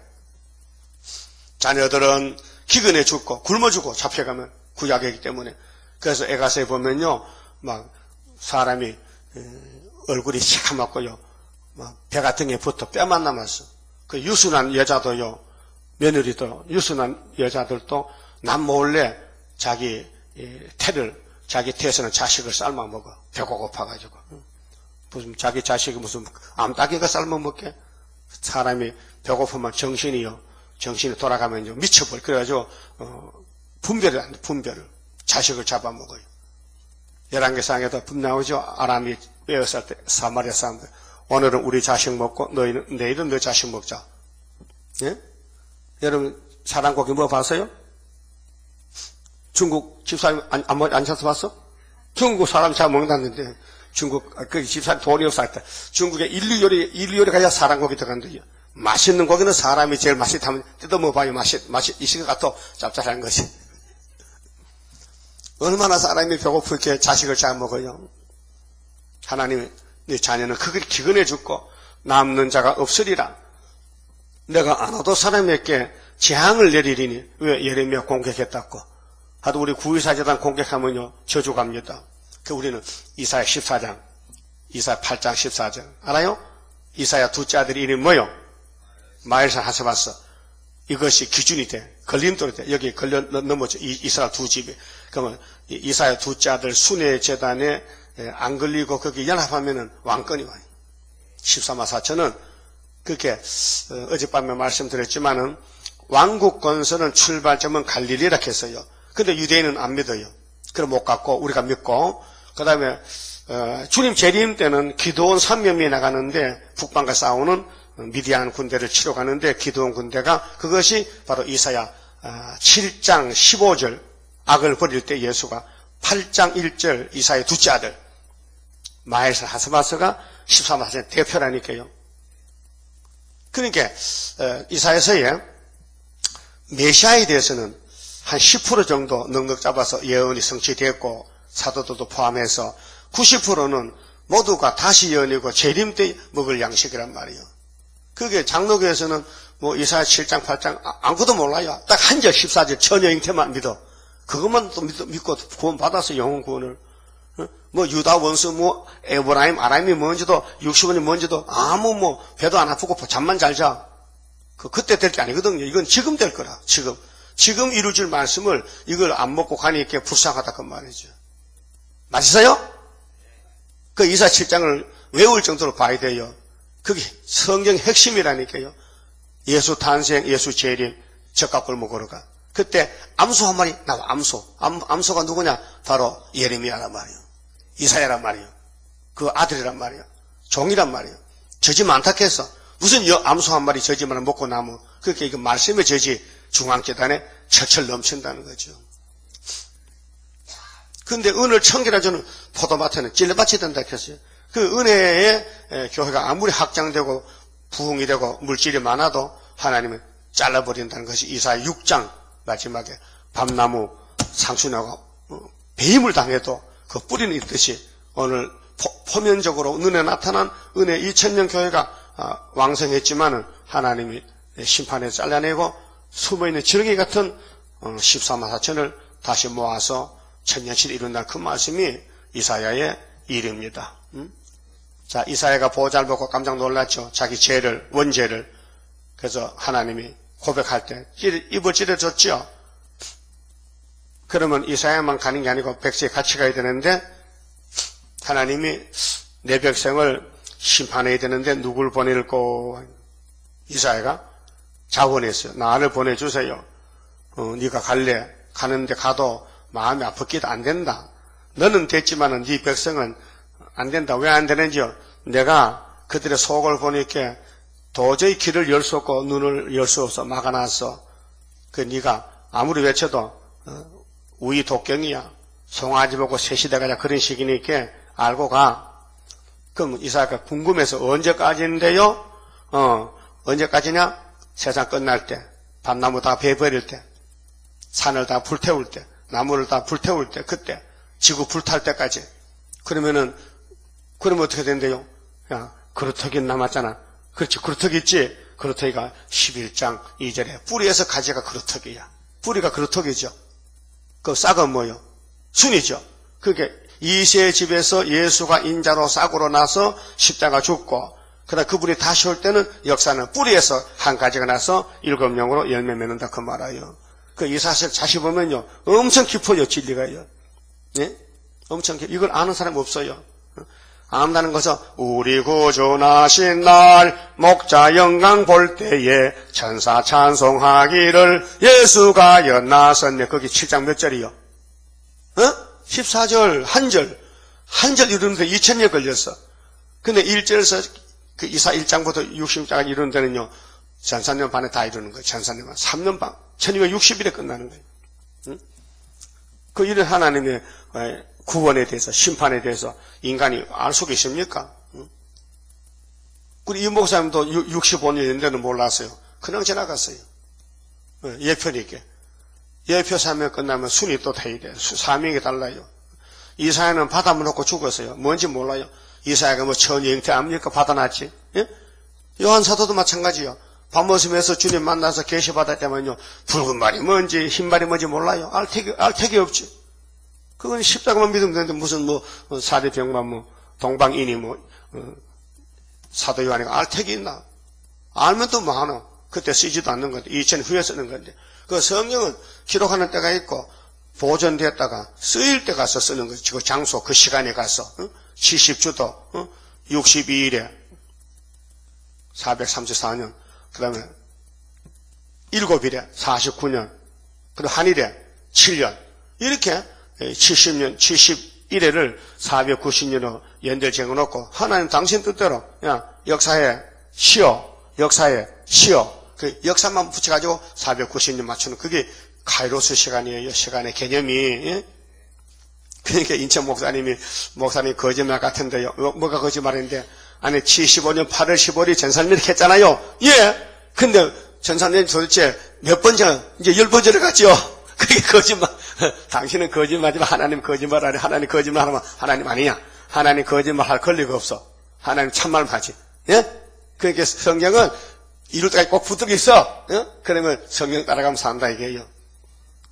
자녀들은 기근에 죽고 굶어 죽고 잡혀가면 구약이기 때문에 그래서 에가서에 보면요 막 사람이 얼굴이 시커멓고요 막 배가 등에 붙어 뼈만 남았어 그 유순한 여자도요 며느리도 유순한 여자들도 남 몰래 자기 태를 자기 태에서는 자식을 삶아 먹어. 배가 고파가지고. 무슨 자기 자식이 무슨 암따기가 삶아 먹게? 사람이 배고프면 정신이요. 정신이 돌아가면요. 미쳐버려. 그래가지고, 어, 분별을 안 돼. 분별을. 자식을 잡아먹어요. 열한개상에도 분 나오죠. 아람이 빼었을 때 사마리아 사람들. 오늘은 우리 자식 먹고 너희는 내일은 너 자식 먹자. 예? 여러분 사랑고기 뭐 봤어요? 중국 집사님 안, 안, 안 찾아서 봤어? 중국 사람 잘 먹는다는데 중국 아, 그 집사님 돈이 없어 했다. 중국에 인류 요리 인류 요리 가야 사람 고기 들어간대요. 맛있는 고기는 사람이 제일 맛있다면 뜯어 먹어봐요. 맛이 맛이 있을 것 같아 짭짤한 것이. 얼마나 사람이 배고플 게 자식을 잘 먹어요. 하나님 네 자녀는 그걸 기근해 죽고 남는 자가 없으리라. 내가 안 와도 사람에게 재앙을 내리리니 왜 예레미야 공격했다고 하도 우리 구의사제단 공격하면요, 저주 갑니다. 그 우리는 이사야 14장, 이사야 8장 14장. 알아요? 이사야 두째 아들이 이름이 뭐요? 마일산 하세봤어. 이것이 기준이 돼. 걸림돌이 돼. 여기 걸려 넘어져. 이스라엘 두 집에. 그러면 이사야 두째 아들 순회 재단에 안 걸리고 거기 연합하면은 왕권이 와요. 14만 4천은 그렇게 어, 어젯밤에 말씀드렸지만은 왕국 건설은 출발점은 갈릴리라 했어요. 근데 유대인은 안 믿어요. 그럼 못 갖고 우리가 믿고 그 다음에 어, 주님 재림 때는 기도원 3명이 나가는데 북방과 싸우는 미디안 군대를 치러 가는데 기도원 군대가 그것이 바로 이사야 7장 어, 15절 악을 버릴 때 예수가 8장 1절 이사야 두째 아들 마엘사 하스바스가 13마세 대표라니까요. 그러니까 어, 이사야서에 메시아에 대해서는 한 10% 정도 넉넉 잡아서 예언이 성취됐고 사도들도 포함해서 90%는 모두가 다시 예언이고 재림 때 먹을 양식이란 말이에요. 그게 장로교에서는 뭐 이사야 7장 8장 아, 아무것도 몰라요. 딱 한 절 14절 처녀 잉태만 믿어. 그것만 또 믿고 구원 받아서 영혼 구원을 어? 뭐 유다 원수 뭐 에브라임 아람이 뭔지도 60원이 뭔지도 아무 뭐 배도 안 아프고 잠만 잘 자. 그 그때 될 게 아니거든요. 이건 지금 될 거라. 지금 지금 이루어질 말씀을 이걸 안 먹고 가니 이렇게 불쌍하다 그 말이죠. 맞으세요? 그 이사 7장을 외울 정도로 봐야 돼요. 그게 성경 핵심이라니까요. 예수 탄생, 예수 재림, 적과 골목 걸어가. 그때 암소 한 마리 나와 암소. 암, 암소가 누구냐? 바로 예레미야란 말이에요. 이사야란 말이에요. 그 아들이란 말이에요. 종이란 말이에요. 저지 많다 했어. 무슨 암소 한 마리 저지만 먹고 나면 그렇게 이거 말씀의 저지 중앙계단에 철철 넘친다는 거죠. 근데 은을 청기라 주는 포도밭에는 찔러받치 된다 했어요. 그 은혜의 교회가 아무리 확장되고 부흥이 되고 물질이 많아도 하나님은 잘라버린다는 것이 이사의 6장 마지막에 밤나무 상추나가 어, 배임을 당해도 그 뿌리는 있듯이 오늘 포, 면적으로 눈에 나타난 은혜 2천년 교회가 아, 왕성했지만은 하나님이 심판에 잘라내고 숨어있는 지렁이 같은 14만 어, 4천을 다시 모아서 천년치를 이룬다 그 말씀이 이사야의 일입니다. 음? 자 이사야가 보잘 보고 깜짝 놀랐죠. 자기 죄를 원죄를 그래서 하나님이 고백할 때 입을 찌르줬죠. 그러면 이사야만 가는 게 아니고 백성이 같이 가야 되는데 하나님이 내 백성을 심판해야 되는데 누굴 보낼고 이사야가 자원했어요. 나를 보내주세요. 어, 네가 갈래. 가는데 가도 마음이 아프기도 안 된다. 너는 됐지만은 네 백성은 안 된다. 왜 안 되는지요? 내가 그들의 속을 보니까 도저히 길을 열 수 없고 눈을 열 수 없어 막아놨어. 그 네가 아무리 외쳐도 어, 우리 독경이야. 송아지 보고 새시대 가자 그런 식이니까 알고 가. 그럼 이사가 궁금해서 언제까지인데요? 어 언제까지냐? 세상 끝날 때, 밤나무 다 베버릴 때, 산을 다 불태울 때, 나무를 다 불태울 때, 그때 지구 불탈 때까지. 그러면은 그러면 어떻게 된대요? 야, 그루터기 남았잖아. 그렇지, 그루터기 있지? 그루터기가 11장 2절에 뿌리에서 가지가 그루터기야. 뿌리가 그루터기죠. 그 싹은 뭐요? 순이죠. 그게 이세 집에서 예수가 인자로 싹으로 나서 십자가 죽고 그러나 그분이 다시 올 때는 역사는 뿌리에서 한 가지가 나서 일곱 명으로 열매 맺는다 그 말아요. 그 이 사실 다시 보면요 엄청 깊어요 진리가요. 예? 엄청 깊. 이걸 아는 사람 없어요. 안다는 것은 우리 구주나신 날 목자 영광 볼 때에 천사 찬송하기를 예수가 연나섰네. 거기 7장 몇 절이요? 어? 14절, 한 절. 한 절 이루는데 2000년 걸렸어. 근데 1절에서 그 이사 1장부터 60장까지 이루는 데는요. 전산년 반에 다 이루는 거예요. 전산년 반. 3년 반. 1260일에 끝나는 거예요. 응? 그 일은 하나님의 구원에 대해서 심판에 대해서 인간이 알 수가 있습니까? 우리 이 목사님도 65년인데는 몰랐어요. 그냥 지나갔어요. 예표니까. 예표 사명 끝나면 순위 또 돼야 돼. 사명이 달라요. 이사야는 바다문 놓고 죽었어요. 뭔지 몰라요. 이사야가 뭐 천여행태 압니까? 받아놨지. 예? 요한 사도도 마찬가지요. 밤모습에서 주님 만나서 계시받을 때만요. 붉은 말이 뭔지 흰 말이 뭔지 몰라요. 알택이, 알택이 없지. 그건 십자가만 믿으면 되는데 무슨 뭐 어, 사대병만 뭐 동방인이 뭐 어, 사도 요한이가 알택이 있나? 알면 또 많아. 그때 쓰지도 않는 건데 2000 후에 쓰는 건데 그 성경은 기록하는 때가 있고 보존됐다가 쓰일 때 가서 쓰는 거지. 그 장소 그 시간에 가서 어? 70주도 어? 62일에 434년 그 다음에 7일에 49년 그리고 한일에 7년 이렇게 70년, 71회를 490년으로 연대 정해놓고 하나님 당신 뜻대로 야 역사에 쉬어, 역사에 쉬어 그 역사만 붙여가지고 490년 맞추는 그게 카이로스 시간이에요. 시간의 개념이 예? 그러니까 인천 목사님이 목사님 거짓말 같은데 요. 뭐, 뭐가 거짓말인데 아니 75년 8월 15일 전산일 했잖아요. 예. 근데 전산일 도대체 몇 번째 이제 열 번째를 갔죠. [laughs] 그게 거짓말. [laughs] 당신은 거짓말이지만 하나님 거짓말 하니 하나님 거짓말 하면 하나님 아니냐. 하나님 거짓말 할 권리가 없어. 하나님 참말 하지. 예? 그러니까 성경은 이룰 때까지 꼭 붙들고 있어. 예? 그러면 성경 따라가면 산다 이게요.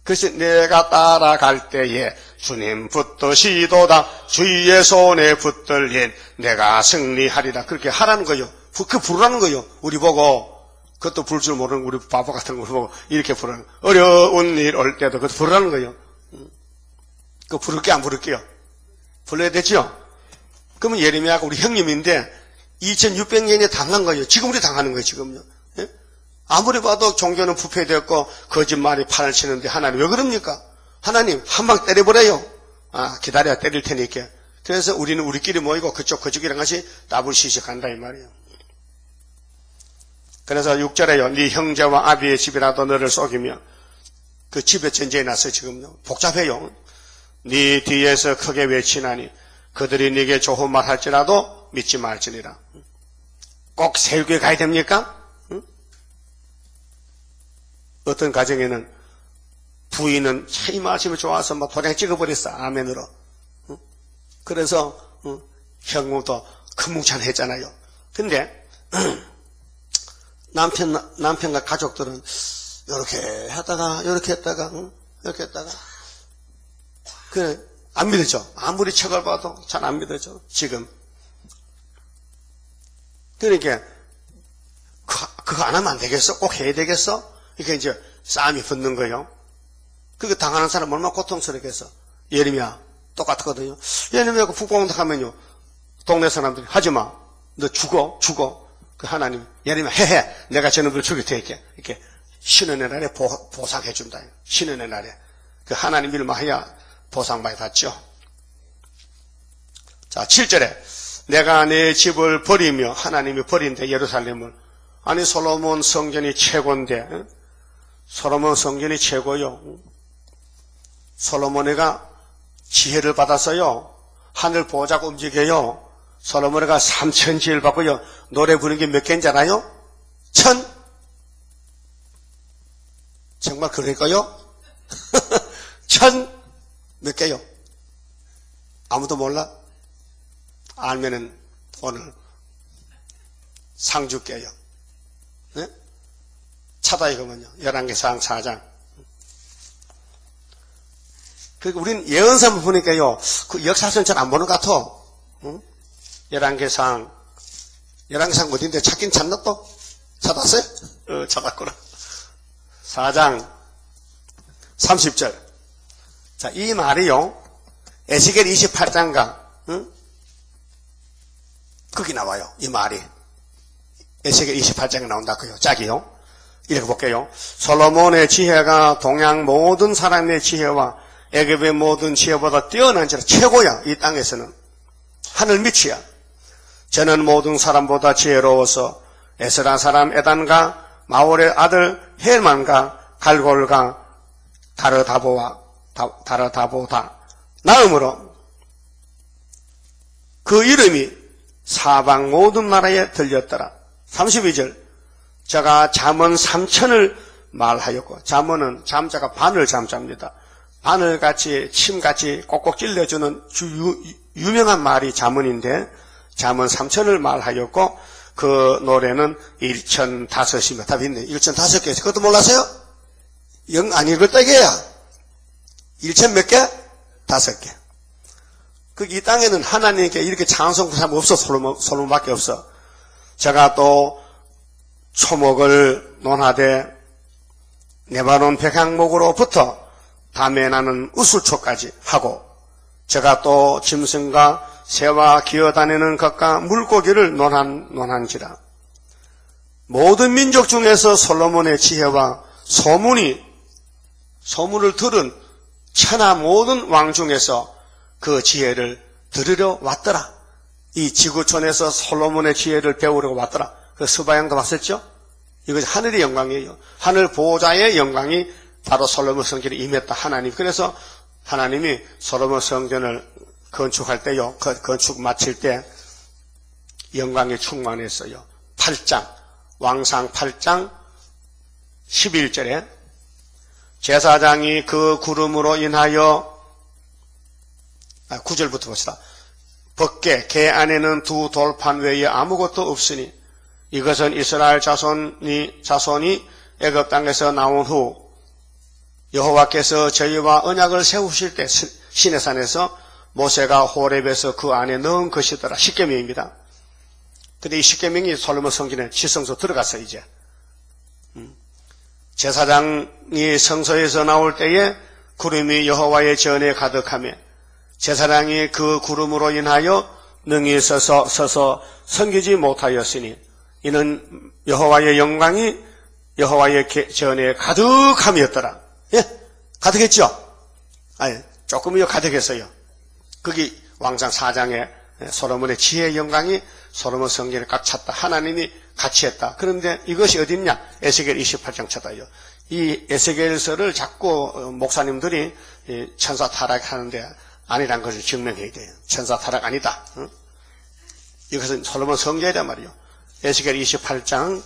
그래서 내가 따라갈 때에 주님 붙드시도다 주의 손에 붙들린 내가 승리하리라 그렇게 하라는 거요. 그 부르라는 거요. 우리 보고 그것도 부를 줄 모르는 우리 바보 같은 거 보고 이렇게 부르는 어려운 일 올 때도 그것도 부르라는 거요. 그 부를게 안 부를게요. 불러야 되죠? 그러면 예레미야가 우리 형님인데 2600년에 당한 거예요. 지금 우리 당하는 거예요, 지금요. 예? 아무리 봐도 종교는 부패되었고 거짓말이 판을 치는데 하나님 왜 그럽니까? 하나님 한 방 때려버려요. 아 기다려 때릴 테니까. 그래서 우리는 우리끼리 모이고 그쪽 그쪽이랑 같이 따블시시 간다 이 말이에요. 그래서 6절에요. 네 형제와 아비의 집이라도 너를 속이며 그 집에 전쟁이 났어요 지금요. 복잡해요. 네 뒤에서 크게 외치나니 그들이 네게 좋은 말 할지라도 믿지 말지니라. 꼭 세우게 가야 됩니까? 응? 어떤 가정에는 부인은 참 말씀이 좋아서 막 도장 찍어버렸어. 아멘으로. 응? 그래서 응? 형무도 큰뭉찬 했잖아요. 근데 [clears throat] 남편 남편과 가족들은 이렇게 하다가 이렇게 했다가 이렇게 했다가 그래, 안 믿어져. 아무리 책을 봐도 잘 안 믿어져. 지금. 그러니까, 그, 그거 안 하면 안 되겠어? 꼭 해야 되겠어? 이렇게 이제 싸움이 붙는 거예요. 그거 당하는 사람 얼마나 고통스럽겠어. 예림이야. 똑같거든요. 예림이가 북방도 하면요. 동네 사람들이 하지 마. 너 죽어, 죽어. 그 하나님, 예림이야, 해해. 내가 저놈들 죽일 테니까. 이렇게 신은의 날에 보, 보상해 준다. 신은의 날에. 그 하나님 일마해야 보상 많이 받죠. 자, 7절에 내가 내 집을 버리며 하나님이 버린데 예루살렘을 아니 솔로몬 성전이 최고인데 솔로몬 성전이 최고요. 솔로몬이가 지혜를 받았어요. 하늘 보자고 움직여요. 솔로몬이가 삼천 지혜를 받고요. 노래 부르는 게 몇 개인지 알아요? 천? 정말 그럴까요? [laughs] 천 몇 개요? 아무도 몰라? 알면은 오늘 상 줄게요. 네? 차다 이거면요. 11개상 4장. 그리고 우리는 예언서만 보니까요. 그 역사서는 잘 안 보는 것 같아. 응? 11개상. 11개상 어딘데 찾긴 찾나 또? 찾았어요? 어, 찾았구나. 4장 30절. 자, 이 말이요. 에스겔 28장가, 응? 거기 나와요. 이 말이. 에스겔 28장에 나온다고요. 짝이요. 이렇게 볼게요. 솔로몬의 지혜가 동양 모든 사람의 지혜와 애굽의 모든 지혜보다 뛰어난 지라 최고야. 이 땅에서는. 하늘 밑이야. 저는 모든 사람보다 지혜로워서 에스라 사람 에단과 마올의 아들 헬만과 갈골과 다르다보와 다라다보다 나음으로 그 이름이 사방 모든 나라에 들렸더라. 32절 제가 잠언 3천을 말하였고 잠언은 잠자가 바늘 잠자입니다. 바늘같이 침같이 꼭꼭 찔러주는 주, 유, 명한 말이 잠언인데 잠언 3천을 말하였고 그 노래는 1천 다섯이며 답이 있네. 1천 다섯 개. 그것도 몰라서요? 영 안 읽었다 이게야. 1천 몇 개? 다섯 개. 그 이 땅에는 하나님께 이렇게 찬송하는 사람 없어. 솔로몬, 솔로몬밖에 없어. 제가 또 초목을 논하되 네바논 백향목으로부터 담에 나는 우술초까지 하고 제가 또 짐승과 새와 기어다니는 것과 물고기를 논한, 논한지라. 모든 민족 중에서 솔로몬의 지혜와 소문이, 소문을 들은 천하 모든 왕 중에서 그 지혜를 들으려 왔더라. 이 지구촌에서 솔로몬의 지혜를 배우려고 왔더라. 그 스바양도 봤었죠? 이것이 하늘의 영광이에요. 하늘 보호자의 영광이 바로 솔로몬 성전에 임했다. 하나님. 그래서 하나님이 솔로몬 성전을 건축할 때요. 그 건축 마칠 때 영광이 충만했어요. 8장, 왕상 8장 11절에 제사장이 그 구름으로 인하여 아, 9절부터 봅시다. 벗게 개 안에는 두 돌판 외에 아무것도 없으니 이것은 이스라엘 자손이 자손이 애굽 땅에서 나온 후 여호와께서 저희와 언약을 세우실 때 시내산에서 모세가 호렙에서 그 안에 넣은 것이더라. 십계명입니다. 근데 이 십계명이 솔로몬 성전에 지성소 들어갔어 이제. 음. 제사장이 성소에서 나올 때에 구름이 여호와의 전에 가득하며 제사장이 그 구름으로 인하여 능히 서서 서서 섬기지 못하였으니 이는 여호와의 영광이 여호와의 전에 가득함이었더라. 예? 가득했죠? 아니, 조금이요 가득했어요. 거기 왕상 4장에 소로몬의 지혜의 영광이 소로몬 성전에 꽉 찼다. 하나님이 같이 했다. 그런데 이것이 어딨냐? 에스겔 28장 찾아요. 이 에스겔서를 자꾸 어, 목사님들이 천사 타락하는데 아니란 것을 증명해야 돼요. 천사 타락 아니다. 이것은 솔로몬 성전이란 말이요. 에스겔 28장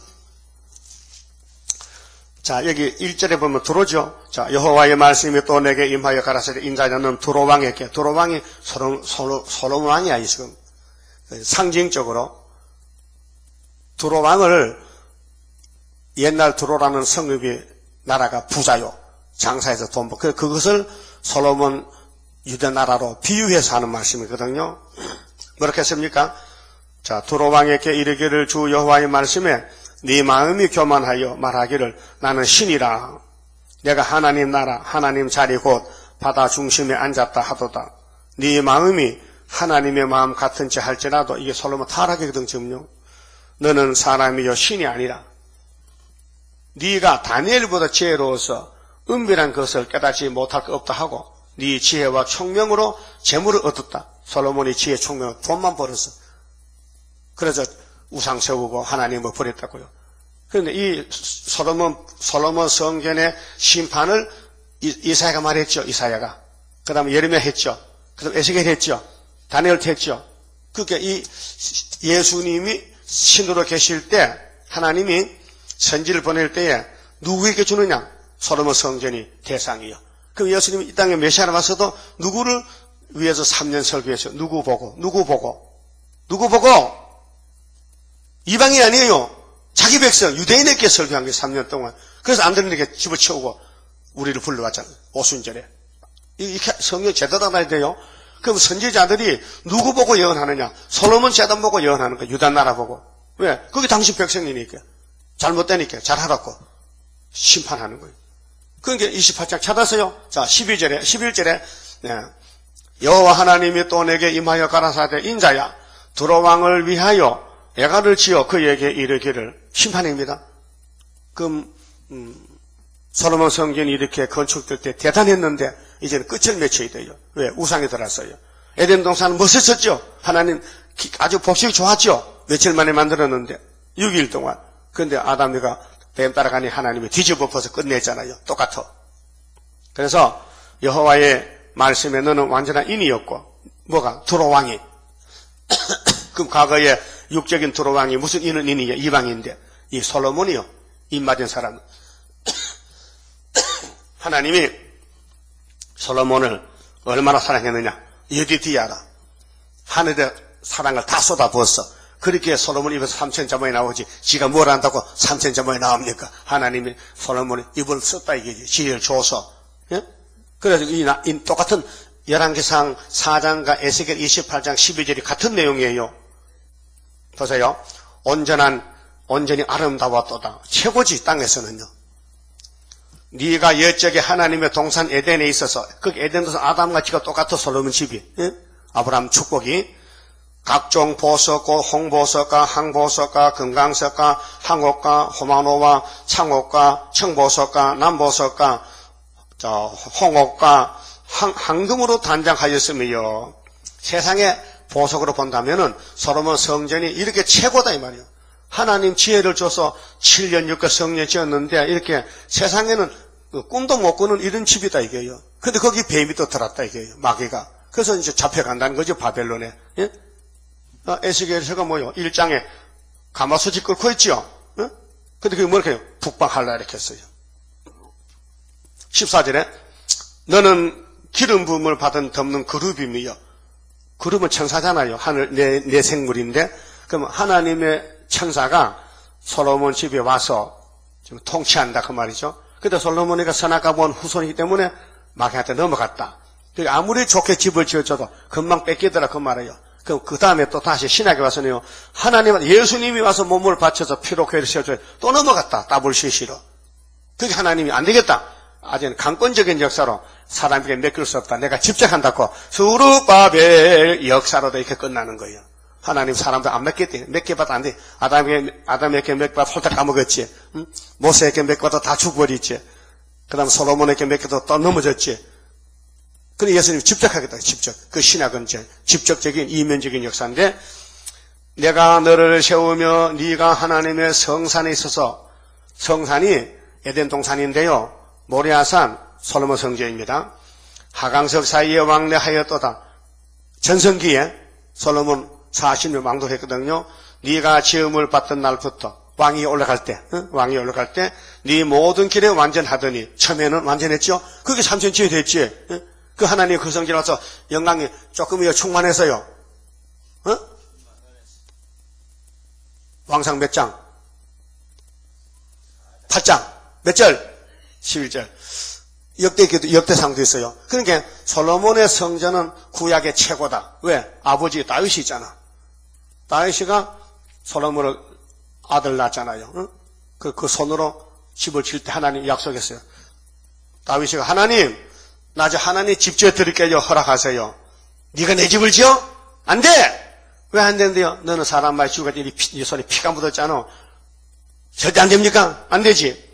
자, 여기 1절에 보면 들어오죠. 자, 여호와의 말씀이 또 내게 임하여 가라사대 인자자는 두로 왕에게 두로 왕이 소로, 소로, 소로왕이야 지금 상징적으로 두로 왕을 옛날 두로라는 성읍이 나라가 부자요 장사해서 돈 벌. 그 그것을 솔로몬 유대 나라로 비유해서 하는 말씀이거든요. [clears throat] 뭐렇게 했습니까? 자, 두로 왕에게 이르기를 주 여호와의 말씀에 네 마음이 교만하여 말하기를 나는 신이라. 내가 하나님 나라, 하나님 자리 곧 바다 중심에 앉았다 하도다. 네 마음이 하나님의 마음 같은지 할지라도 이게 솔로몬 타락이거든 지금요. 너는 사람이요 신이 아니라. 네가 다니엘보다 지혜로워서 은밀한 것을 깨닫지 못할 것 없다 하고 네 지혜와 총명으로 재물을 얻었다. 솔로몬이 지혜 총명 돈만 벌었어. 그래서 우상 세우고 하나님을 버렸다고요. 그런데 이 솔로몬, 솔로몬 성전의 심판을 이사야가 말했죠. 이사야가. 그 다음에 예레미야 했죠. 그 다음에 에스겔 했죠. 다니엘 했죠. 그러니까 이 예수님이 신으로 계실 때 하나님이 선지를 보낼 때에 누구에게 주느냐? 솔로몬 성전이 대상이요. 그럼 예수님이 이 땅에 메시아로 왔어도 누구를 위해서 3년 설교했어요. 누구 보고? 누구 보고? 누구 보고? 이방이 아니에요. 자기 백성, 유대인에게 설교한 게 3년 동안. 그래서 안드레에게 집어치우고 우리를 불러왔잖아요. 오순절에. 이렇게 성경 알아야 돼요. 그럼 선지자들이 누구 보고 예언하느냐? 솔로몬 재단 보고 예언하는 거야. 유다 나라 보고. 왜? 그게 당신 백성이니까. 잘못되니까 잘하라고 심판하는 거예요. 그러니까 28장 찾았어요. 자, 12절에, 11절에, 네. 여호와 하나님이 또 내게 임하여 가라사대 인자야, 두로 왕을 위하여 애가를 지어 그에게 이르기를 심판입니다. 그럼 음, 솔로몬 성전이 이렇게 건축될 때 대단했는데 이제는 끝을 맺혀야 돼요. 왜? 우상이 들었어요. 에덴 동산은 멋있었죠. 하나님 아주 복식이 좋았죠. 며칠 만에 만들었는데 6일 동안. 그런데 아담이가 뱀 따라가니 하나님이 뒤집어퍼서 끝냈잖아요. 똑같아. 그래서 여호와의 말씀에 너는 완전한 인이었고 뭐가 두로왕이 [coughs] 그럼 과거에 육적인 두로 왕이 무슨 인은 인이냐? 이방인데. 이 솔로몬이요. 입 맞은 사람. [coughs] 하나님이 솔로몬을 얼마나 사랑했느냐? 여디디아라 하늘의 사랑을 다 쏟아부었어. 그렇게 솔로몬 입에서 삼천 자모에 나오지. 지가 뭘 한다고 삼천 자모에 나옵니까? 하나님이 솔로몬의 입을 썼다 이게 지혜를 줘서. 예? 그래서 이, 이 똑같은 열왕기상 4장과 에스겔 28장 12절이 같은 내용이에요 보세요. 온전한 온전히 아름다웠도다. 최고지 땅에서는요. 네가 옛적에 하나님의 동산 에덴에 있어서 그 에덴 동산 아담과 지가 똑같아 솔로몬 집이 예? 아브라함 축복이 각종 보석과 홍보석과 항보석과 금강석과 항옥과 호마노와 창옥과 청보석과 남보석과 홍옥과 황금으로 단장하였으며 세상에 보석으로 본다면은 솔로몬 성전이 이렇게 최고다 이 말이에요. 하나님 지혜를 줘서 7년 6개 성전 지었는데 이렇게 세상에는 그 꿈도 못 꾸는 이런 집이다 이게요. 근데 거기 뱀이 또 들었다 이게요. 마귀가. 그래서 이제 잡혀간다는 거죠 바벨론에. 예? 아, 에스겔서가 뭐요? 1장에 가마솥이 끓고 있죠. 어? 근데 그게 뭐렇게 해요? 북방할라 이렇게 했어요. 14절에 너는 기름 부음을 받은 덮는 그룹이며 그러면 천사잖아요. 하늘 내, 내 생물인데 그럼 하나님의 천사가 솔로몬 집에 와서 지금 통치한다 그 말이죠. 근데 솔로몬이가 선악과 본 후손이기 때문에 마귀한테 넘어갔다. 그 아무리 좋게 집을 지어줘도 금방 뺏기더라 그 말이에요. 그 다음에 또 다시 신학에 와서는요. 하나님, 예수님이 와서 몸을 바쳐서 피로 교회를 세워줘요. 또 넘어갔다. 더블 시시로. 그게 하나님이 안 되겠다. 아직은 강권적인 역사로 사람에게 맡길 수 없다. 내가 집착한다고 수르바벨 역사로도 이렇게 끝나는 거예요. 하나님 사람도 안 맡겠대. 맡겨봐도 안 돼. 아담에게, 아담에게 맡겨봐도 홀딱 까먹었지. 응? 모세에게 맡겨봐도 다 죽어버리지. 그 다음 솔로몬에게 맡겨도 또 넘어졌지. 그래 예수님 집착하겠다. 집착. 그 신학은 이제 직접적인 이면적인 역사인데 내가 너를 세우며 네가 하나님의 성산에 있어서 성산이 에덴 동산인데요. 모리아산 솔로몬 성전입니다. 하강석 사이에 왕래하였도다. 전성기에 솔로몬 40년 왕도 했거든요. 네가 지음을 받던 날부터 왕이 올라갈 때, 응? 왕이 올라갈 때, 네 모든 길에 완전하더니 처음에는 완전했죠. 그게 삼천치에 됐지. 응? 그 하나님 그 성전 와서 영광이 조금이요 충만해서요. 어? 왕상 몇 장? 8장. 몇 절? 11절. 역대 기도, 역대상도 있어요. 그러니까 솔로몬의 성전은 구약의 최고다. 왜? 아버지 다윗이 있잖아. 다윗이가 솔로몬을 아들 낳았잖아요. 어? 그, 그 손으로 집을 질 때 하나님 약속했어요. 다윗이가 하나님 나저 하나님 집 지어 드릴게요. 허락하세요. 네가 내 집을 지어? 안 돼! 왜 안 되는데요? 너는 사람 말 죽었더니 네 손에 피가 묻었잖아. 절대 안 됩니까? 안 되지.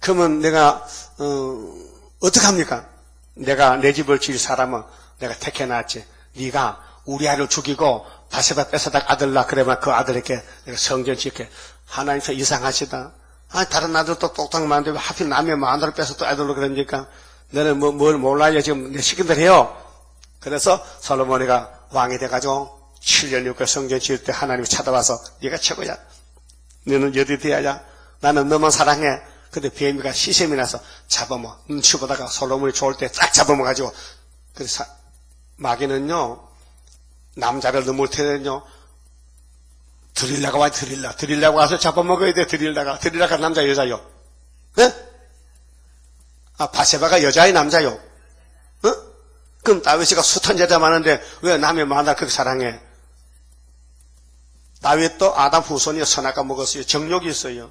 그러면 내가 어, 어떻게 합니까? 내가 내 집을 지을 사람은 내가 택해놨지. 네가 우리 아이를 죽이고 바세바 뺏어다 아들 낳 그러면 그 아들에게 내가 성전 짓게 하나님께서 이상하시다. 아 다른 아들도 똑똑 왜 하필 남의 마누라를 뺏어 또 아들로 그러니까 너는 뭐, 뭘 몰라요. 지금 내 시킨들 해요. 그래서 솔로몬이가 왕이 돼가지고 7년 6개월 성전 지을 때 하나님이 찾아와서 네가 최고야. 너는 여디 돼야야. 나는 너만 사랑해. 근데 비행기가 시샘이 나서 잡아먹, 눈치 보다가 솔로몬이 좋을 때쫙 잡아먹어가지고. 그래서 마귀는요, 남자를 넘을 때는요, 드릴라가 와, 드릴라. 드릴라가 와서 잡아먹어야 돼, 드릴라가. 드릴라가 남자, 여자요. 네? 아, 바세바가 여자의 남자요. 어? 그럼 다윗이가 숱한 여자 많은데 왜 남의 마날 그렇게 사랑해? 다윗도 아담 후손이 선악과 먹었어요. 정욕이 있어요.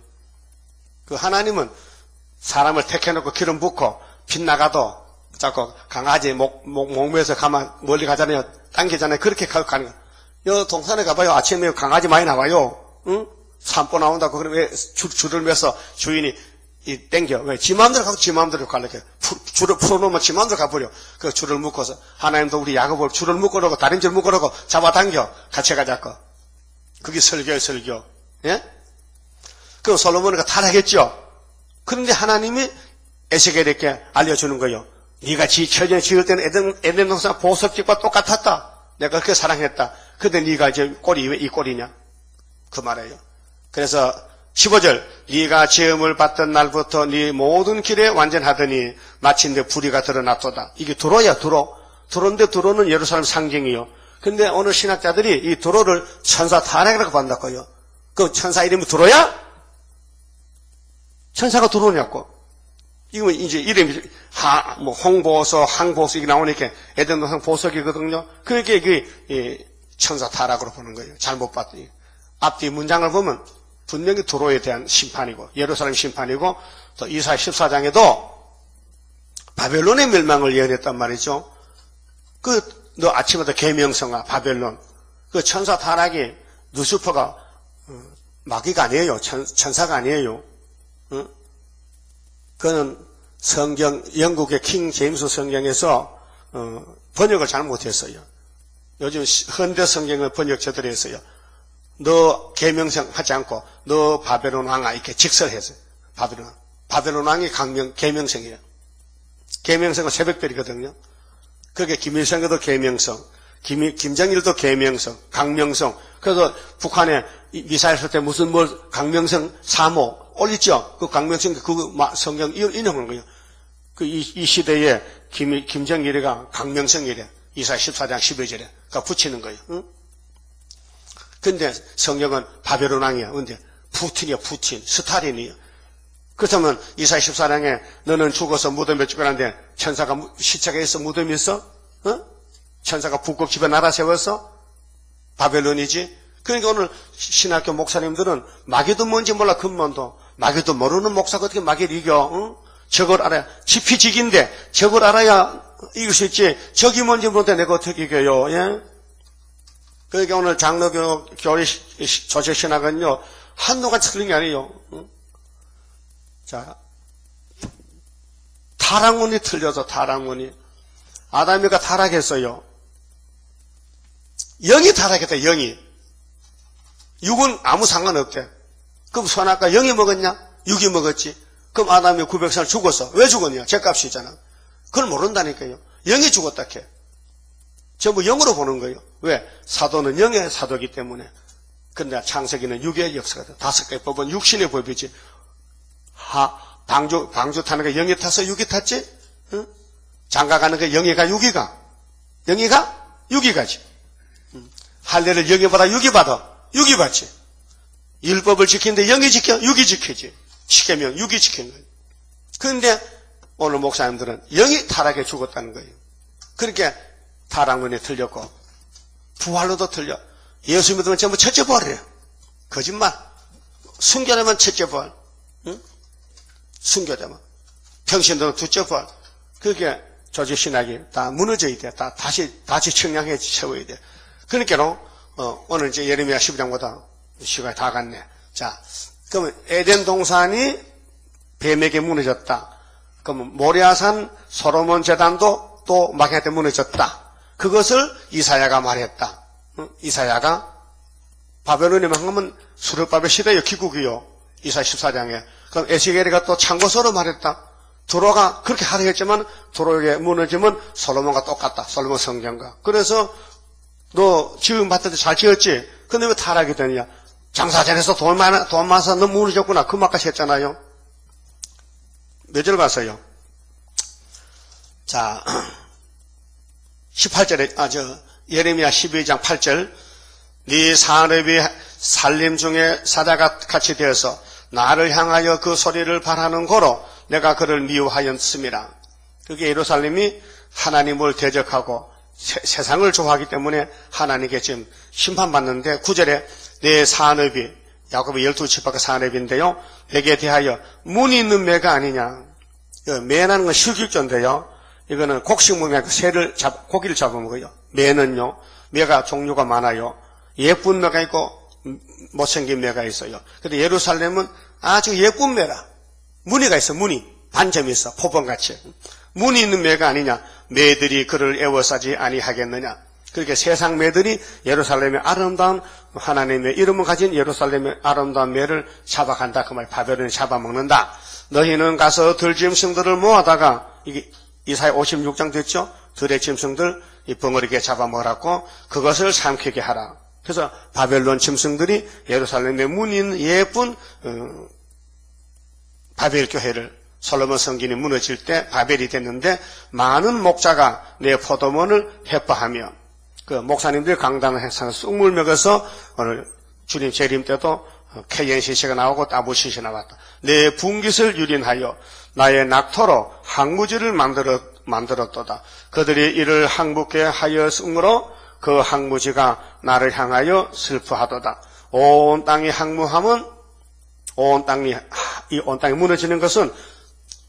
그 하나님은 사람을 택해놓고 기름 붓고 빗나가도 자꾸 강아지 목, 목, 목매서 가만 멀리 가잖아요. 당기잖아요. 그렇게 가는 거요 여 동산에 가봐요. 아침에 강아지 많이 나와요. 응? 산보 나온다고 그러면 왜 줄, 줄을 매서 주인이 이 땡겨. 왜? 지 마음대로 가고 지 마음대로 가려고 줄을 풀어놓으면 지 마음대로 가버려. 그 줄을 묶어서. 하나님도 우리 야곱을 줄을 묶어놓고 다림줄 묶어놓고 잡아당겨. 같이 가자고. 그게 설교예요, 설교. 예? 그럼 솔로몬이가 타락했죠. 그런데 하나님이 에스겔에게 알려주는 거예요. 네가 지 처녀 지을 때는 에덴, 에덴 동산 보석집과 똑같았다. 내가 그렇게 사랑했다. 근데 네가 이제 꼴이 왜 이 꼴이냐? 그 말이에요. 그래서 15절 네가 죄음을 받던 날부터 네 모든 길에 완전하더니 마침내 불의가 드러났도다. 이게 도로야 도로. 도로인데 도로는 예루살렘 상징이요. 근데 오늘 신학자들이 이 도로를 천사 타락이라고 반다고요. 그 천사 이름이 도로야? 천사가 도로냐고. 이거 이제 이름이 하, 뭐 홍보서, 항보서 이게 나오니까 에덴 동산 보석이거든요. 그게 그 천사 타락으로 보는 거예요. 잘못 봤더니 앞뒤 문장을 보면 분명히 도로에 대한 심판이고 예루살렘 심판이고 또 이사 14장에도 바벨론의 멸망을 예언했단 말이죠. 그 너 아침부터 개명성아 바벨론 그 천사 타락이 누수퍼가 어, 마귀가 아니에요. 천, 사가 아니에요. 어? 그는 성경 영국의 킹 제임스 성경에서 어, 번역을 잘 못했어요. 요즘 현대 성경을 번역자들이 했어요. 너 개명성 하지 않고 너 바벨론 왕아 이렇게 직설했어요. 바벨론 바벨론 왕이 강명 개명성이에요. 개명성은 새벽별이거든요. 그게 김일성도 개명성, 김, 김정일도 개명성, 강명성. 그래서 북한에 미사일 쏠 때 무슨 뭐 강명성 3호 올렸죠. 그 강명성 그 성경 인용한 거예요. 그 이 시대에 김, 김정일이가 강명성이래. 이사 14장 12절에. 그러니까 붙이는 거예요. 응? 근데 성경은 바벨론 왕이야. 근데 푸틴이야, 푸틴. 스타린이야. 그렇다면 이사야 14장에 너는 죽어서 무덤에 죽어놨는데 천사가 시체가 있어 무덤이 있어? 어? 천사가 북극 집에 나라 세웠어? 바벨론이지? 그러니까 오늘 신학교 목사님들은 마귀도 뭔지 몰라 근본도 마귀도 모르는 목사가 어떻게 마귀를 이겨? 어? 적을 알아야 지피지기인데 적을 알아야 이길 수 있지 적이 뭔지 모르는데 내가 어떻게 이겨요? 예? 그러니까 오늘 장로교 교리 조세 신학은요 한도가 틀린 게 아니에요. 어? 자 타락문이 틀려서 타락문이 아담이가 타락했어요. 영이 타락했다 영이 육은 아무 상관없대. 그럼 선악과 영이 먹었냐? 육이 먹었지. 그럼 아담이 900살 죽었어. 왜 죽었냐? 죄값이잖아. 그걸 모른다니까요. 영이 죽었다 캐. 전부 영으로 보는 거예요. 왜? 사도는 영의 사도기 때문에. 근데 창세기는 육의 역사가 돼. 다섯 개의 법은 육신의 법이지. 하, 방주, 방주 타는 게 영이 타서 육이 탔지? 응? 장가 가는 게 영이가 육이가? 영이가? 육이 가지. 응. 할례를 영이 받아 육이 받아. 육이 받지. 율법을 지키는데 영이 지켜? 육이 지키지. 십계명 육이 지킨 거예요. 그런데 오늘 목사님들은 영이 타락에 죽었다는 거예요. 그렇게 타락문이 틀렸고 부활로도 틀려. 예수 믿으면 전부 첫째 부활이에요. 거짓말. 순교되면 첫째 부활. 응? 순교되면. 평신도는 둘째 부활. 그게 조지 신학이 다 무너져야 돼. 다 다시 다시 청량해 채워야 돼. 그러니까 어, 오늘 이제 예레미야 12장보다 시간이 다 갔네. 자, 그러면 에덴 동산이 뱀에게 무너졌다. 그러면 모리아산 소로몬 재단도 또 마귀한테 무너졌다. 그것을 이사야가 말했다. 응? 이사야가 바벨론에 망하면 수르바벨 시대의 기국이요. 이사 14장에. 그럼 에스겔이가 또 참고서로 말했다. 도로가 그렇게 하려 했지만 도로에 무너지면 솔로몬과 똑같다. 솔로몬 성경과. 그래서 너 지금 때잘 지었지? 근데 왜 타락이 되느냐? 장사 잘해서 돈 많아, 돈 많아서 너 무너졌구나. 그 말까지 했잖아요. 몇 절 봤어요? 자, [clears throat] 18절에, 아, 저, 예레미야 12장 8절. 네 사렙이 살림 중에 사자가 같이 되어서 나를 향하여 그 소리를 바라는 거로 내가 그를 미워하였습니다. 그게 예루살렘이 하나님을 대적하고 세, 상을 좋아하기 때문에 하나님께 지금 심판받는데 구절에 내 산업이 야곱의 열두 지파가 산업인데요. 내게 대하여 문이 있는 매가 아니냐. 매라는 건 실질조인데요. 이거는 곡식물이 새를 잡, 고기를 잡아먹어요. 매는요. 매가 종류가 많아요. 예쁜 매가 있고 못생긴 매가 있어요. 근데 예루살렘은 아주 예쁜 매라. 무늬가 있어, 무늬. 반점이 있어, 포범같이. 무늬 있는 매가 아니냐. 매들이 그를 애워싸지 아니하겠느냐. 그렇게 세상 매들이 예루살렘의 아름다운 하나님의 이름을 가진 예루살렘의 아름다운 매를 잡아간다. 그 말, 바벨론이 잡아먹는다. 너희는 가서 들짐 승들을 모아다가, 이게 이사야 56장 됐죠? 들의 짐승들 이 벙어리게 잡아먹으라고 그것을 삼키게 하라. 그래서 바벨론 짐승들이 예루살렘의 문인 예쁜 어, 바벨 교회를 솔로몬 성gin이 무너질 때 바벨이 됐는데 많은 목자가 내 포도원을 해파하며 그 목사님들 강단을 행사는 쑥물 먹어서 오늘 주님 재림 때도 KNCC가 나오고 따부시시 나왔다. 내 분깃을 유린하여 나의 낙토로 항무지를 만들었, 만들었도다. 그들이 이를 항복해 하였으므로 그 항무지가 나를 향하여 슬퍼하도다. 온 땅이 항무함은 온 땅이 이 온 땅이 무너지는 것은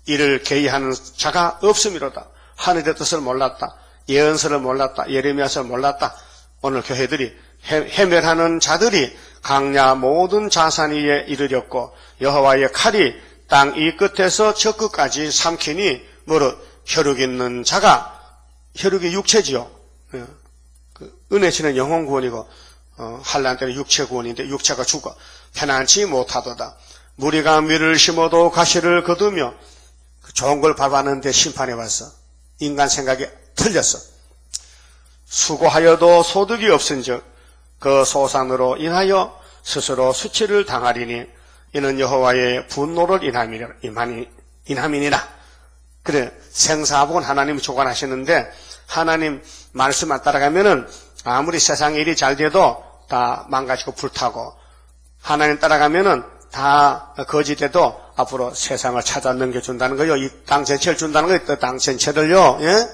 이를 개의하는 자가 없음이로다. 하늘의 뜻을 몰랐다. 예언서를 몰랐다. 예레미야서를 몰랐다. 오늘 교회들이 해멸하는 자들이 강야 모든 자산 위에 이르렸고 여호와의 칼이 땅 이 끝에서 저 끝까지 삼키니 뭐로 혈육 있는 자가 혈육이 육체지요. 예. 그 은혜치는 영혼 구원이고 어, 한란 때는 육체 구원인데 육체가 죽어 편안치 못하도다. 무리가 밀을 심어도 가시를 거두며 좋은 걸 밟았는데 심판해 왔어. 인간 생각이 틀렸어. 수고하여도 소득이 없은즉 그 소산으로 인하여 스스로 수치를 당하리니 이는 여호와의 분노를 인함이니, 인함이니라. 그래 생사복은 하나님이 조관하시는데 하나님 말씀만 따라가면은 아무리 세상 일이 잘 돼도 다 망가지고 불타고 하나님 따라가면은 다 거짓돼도 앞으로 세상을 찾아 넘겨준다는 거요. 이 땅 전체를 준다는 거예요. 땅 전체를요. 예?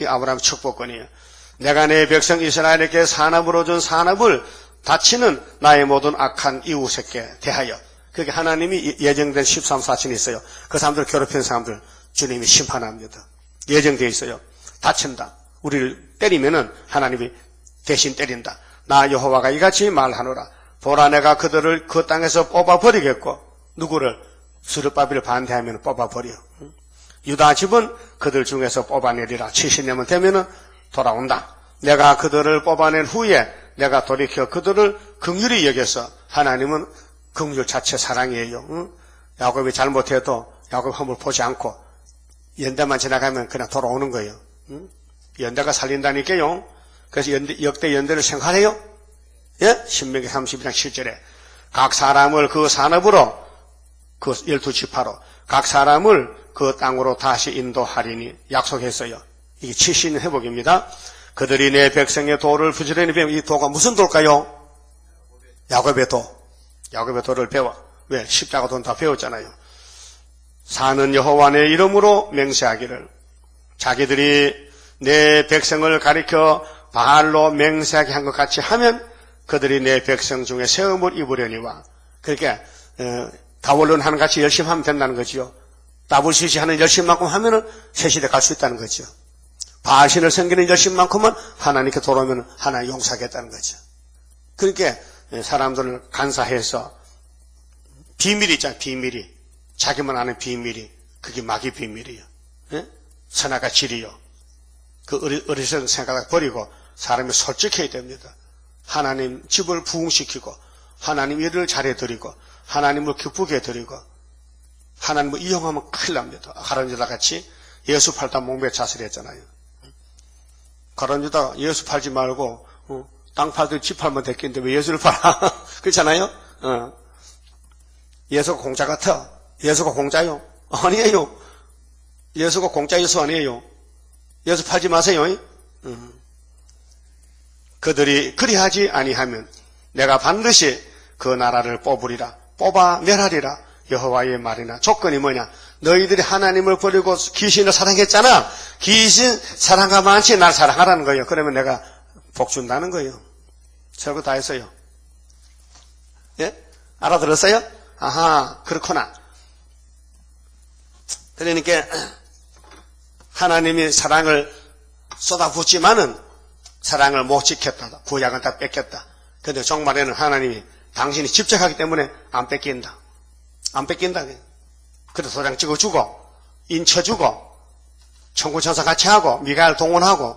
이 아브라함 축복권이에요. 내가 내 백성 이스라엘에게 산업으로 준 산업을 다치는 나의 모든 악한 이웃에게 대하여 그게 하나님이 예정된 13, 4천이 있어요. 그 사람들 괴롭히는 사람들 주님이 심판합니다. 예정되어 있어요. 다친다. 우리를 때리면은 하나님이 대신 때린다. 나 여호와가 이같이 말하노라. 보라 내가 그들을 그 땅에서 뽑아버리겠고 누구를 스르바비를 반대하면 뽑아버려. 유다 집은 그들 중에서 뽑아내리라. 70년만 되면은 돌아온다. 내가 그들을 뽑아낸 후에 내가 돌이켜 그들을 긍휼히 여겨서 하나님은 긍휼 자체 사랑이에요. 응? 야곱이 잘못해도 야곱 허물 보지 않고 연대만 지나가면 그냥 돌아오는 거예요. 응? 연대가 살린다니까요. 그래서 연대, 역대 연대를 생각해요. 예? 신명기 32장 7절에 각 사람을 그 산업으로 그 열두 지파로 각 사람을 그 땅으로 다시 인도하리니 약속했어요. 이게 70년 회복입니다. 그들이 내 백성의 도를 부지런히 배우면 이 도가 무슨 도일까요? 야곱의 도. 야곱의 도를 배워. 왜? 십자가 돈 다 배웠잖아요. 사는 여호와 의 이름으로 맹세하기를 자기들이 내 백성을 가리켜 바알로 맹세하게 한 것 같이 하면 그들이 내 백성 중에 세움을 입으려니와 그렇게 어, 다원론 하는 같이 열심히 하면 된다는 거지요. 다불시시 하는 열심만큼 하면은 새 시대 갈 수 있다는 거죠. 바신을 섬기는 열심만큼은 하나님께 돌아오면 하나님 용서하겠다는 거죠. 그러니까 사람들을 간사해서 비밀이 있잖아요. 비밀이. 자기만 아는 비밀이. 그게 마귀 비밀이에요. 예? 선악과 질이요. 그 어리석은 생각을 버리고 사람이 솔직해야 됩니다. 하나님 집을 부흥시키고 하나님 일을 잘해드리고 하나님을 기쁘게 해드리고 하나님을 이용하면 큰일 납니다. 가론유다 같이 예수 팔다 몸에 자살을 했잖아요. 가론유다 예수 팔지 말고 어, 땅 팔듯 집 팔면 됐겠는데 왜 예수를 팔아? [laughs] 그렇잖아요. 어. 예수가 공짜 같아. 예수가 공짜요? 아니에요. 예수가 공짜 예수 아니에요. 예수 팔지 마세요. 어. 그들이 그리하지 아니하면 내가 반드시 그 나라를 뽑으리라. 뽑아 멸하리라. 여호와의 말이나 조건이 뭐냐? 너희들이 하나님을 버리고 귀신을 사랑했잖아. 귀신 사랑가 많지 날 사랑하라는 거예요. 그러면 내가 복 준다는 거예요. 설거 다 했어요. 예? 알아들었어요? 아하, 그렇구나. 그러니까 하나님이 사랑을 쏟아붓지만은 사랑을 못 지켰다. 구약은 다 뺏겼다. 근데 정말에는 하나님이 당신이 집착하기 때문에 안 뺏긴다. 안 뺏긴다. 그래서 도장 찍어주고, 인쳐주고, 청구천사 같이 하고, 미가엘 동원하고,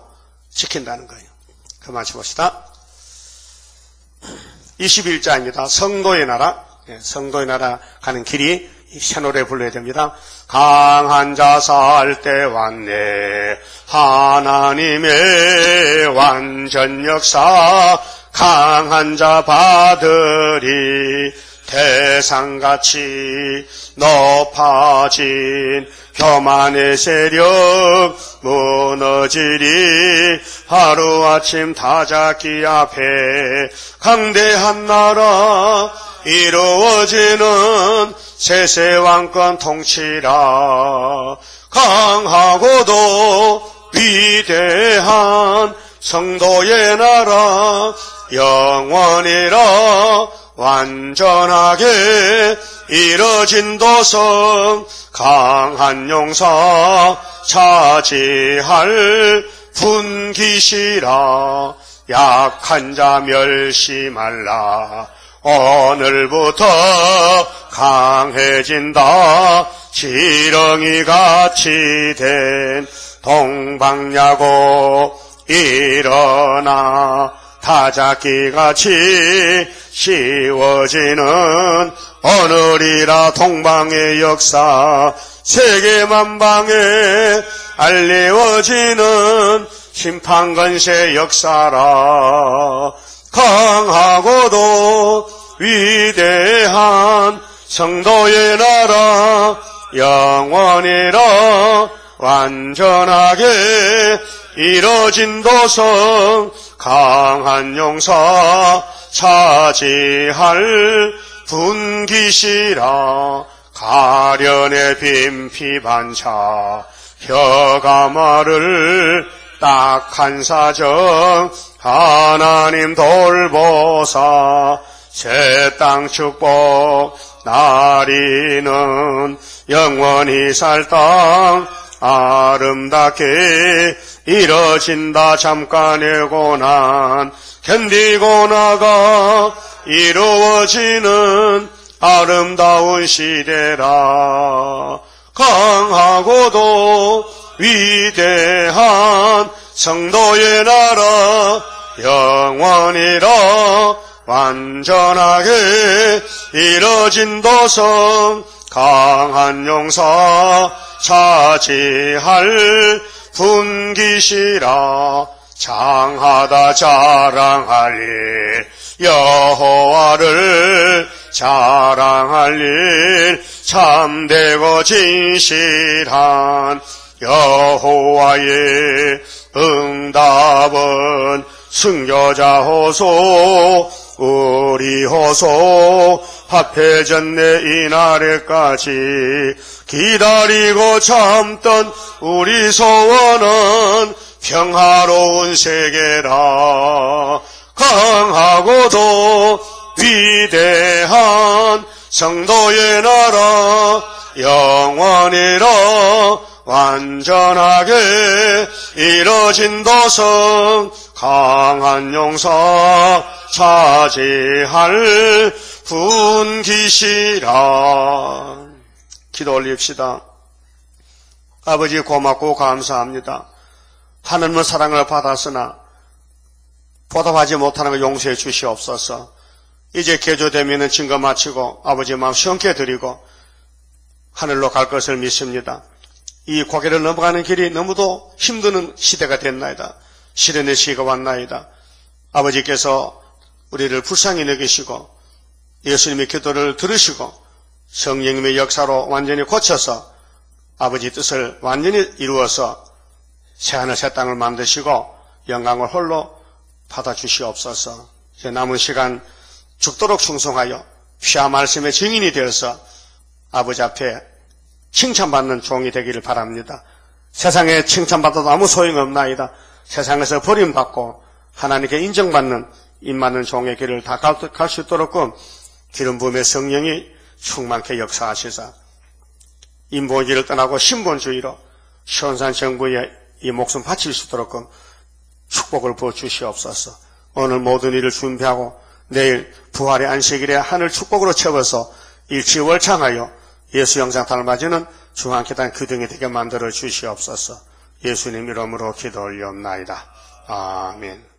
지킨다는 거예요. 그만 쳐봅시다. 21자입니다. 성도의 나라. 예, 성도의 나라 가는 길이 새 노래 불러야 됩니다. 강한 자살 때 왔네. 하나님의 완전 역사. 강한 자 받으리 대상같이 높아진 교만의 세력 무너지리 하루아침 다잡기 앞에 강대한 나라 이루어지는 세세왕권 통치라 강하고도 위대한 성도의 나라 영원이라 완전하게 이뤄진 도성 강한 용사 차지할 분기시라. 약한 자 멸시 말라. 오늘부터 강해진다. 지렁이 같이 된 동방야고 일어나 타작기 같이 쉬워지는 오늘이라 동방의 역사 세계 만방에 알리워지는 심판건세 역사라. 강하고도 위대한 성도의 나라 영원이라 완전하게 이뤄진 도성 강한 용사 차지할 분기시라. 가련의 빈피 반차 혀가 마를 딱한 사정 하나님 돌보사 새 땅 축복 나리는 영원히 살 땅 아름답게 이뤄진다. 잠깐의 고난 견디고 나가 이루어지는 아름다운 시대라. 강하고도 위대한 성도의 나라 영원이라 완전하게 이뤄진 도성 강한 용사 차지할 분기시라 장하다 자랑할 일 여호와를 자랑할 일 참되고 진실한 여호와의 응답은 승려자 호소 우리 호소 합해졌네 이날에까지 기다리고 참던 우리 소원은 평화로운 세계라. 강하고도 위대한 성도의 나라 영원이라 완전하게 이뤄진 도성 강한 용사 차지할 분기시라 기도 올립시다. 아버지 고맙고 감사합니다. 하늘은 사랑을 받았으나 보답하지 못하는 걸 용서해 주시옵소서. 이제 개조되면 증거 마치고 아버지 마음 시원케 드리고 하늘로 갈 것을 믿습니다. 이 고개를 넘어가는 길이 너무도 힘드는 시대가 됐나이다. 시련의 시가 왔나이다. 아버지께서 우리를 불쌍히 여기시고 예수님의 기도를 들으시고 성령님의 역사로 완전히 고쳐서 아버지 뜻을 완전히 이루어서 새하늘 새 땅을 만드시고 영광을 홀로 받아주시옵소서. 남은 시간 죽도록 충성하여 피와 말씀의 증인이 되어서 아버지 앞에 칭찬받는 종이 되기를 바랍니다. 세상에 칭찬받아도 아무 소용없나이다. 세상에서 버림받고 하나님께 인정받는 입맞는 종의 길을 다 갈 수 있도록 기름 부음의 성령이 충만케 역사하시사 인본주의를 떠나고 신본주의로 시원산 정부에 이 목숨 바칠 수 있도록 축복을 부어 주시옵소서. 오늘 모든 일을 준비하고 내일 부활의 안식일에 하늘 축복으로 채워서 일치월창하여 예수 영상 닮아지는 중앙계단 규등이 되게 만들어 주시옵소서. 예수님 이름으로 기도 올리옵나이다. 아멘.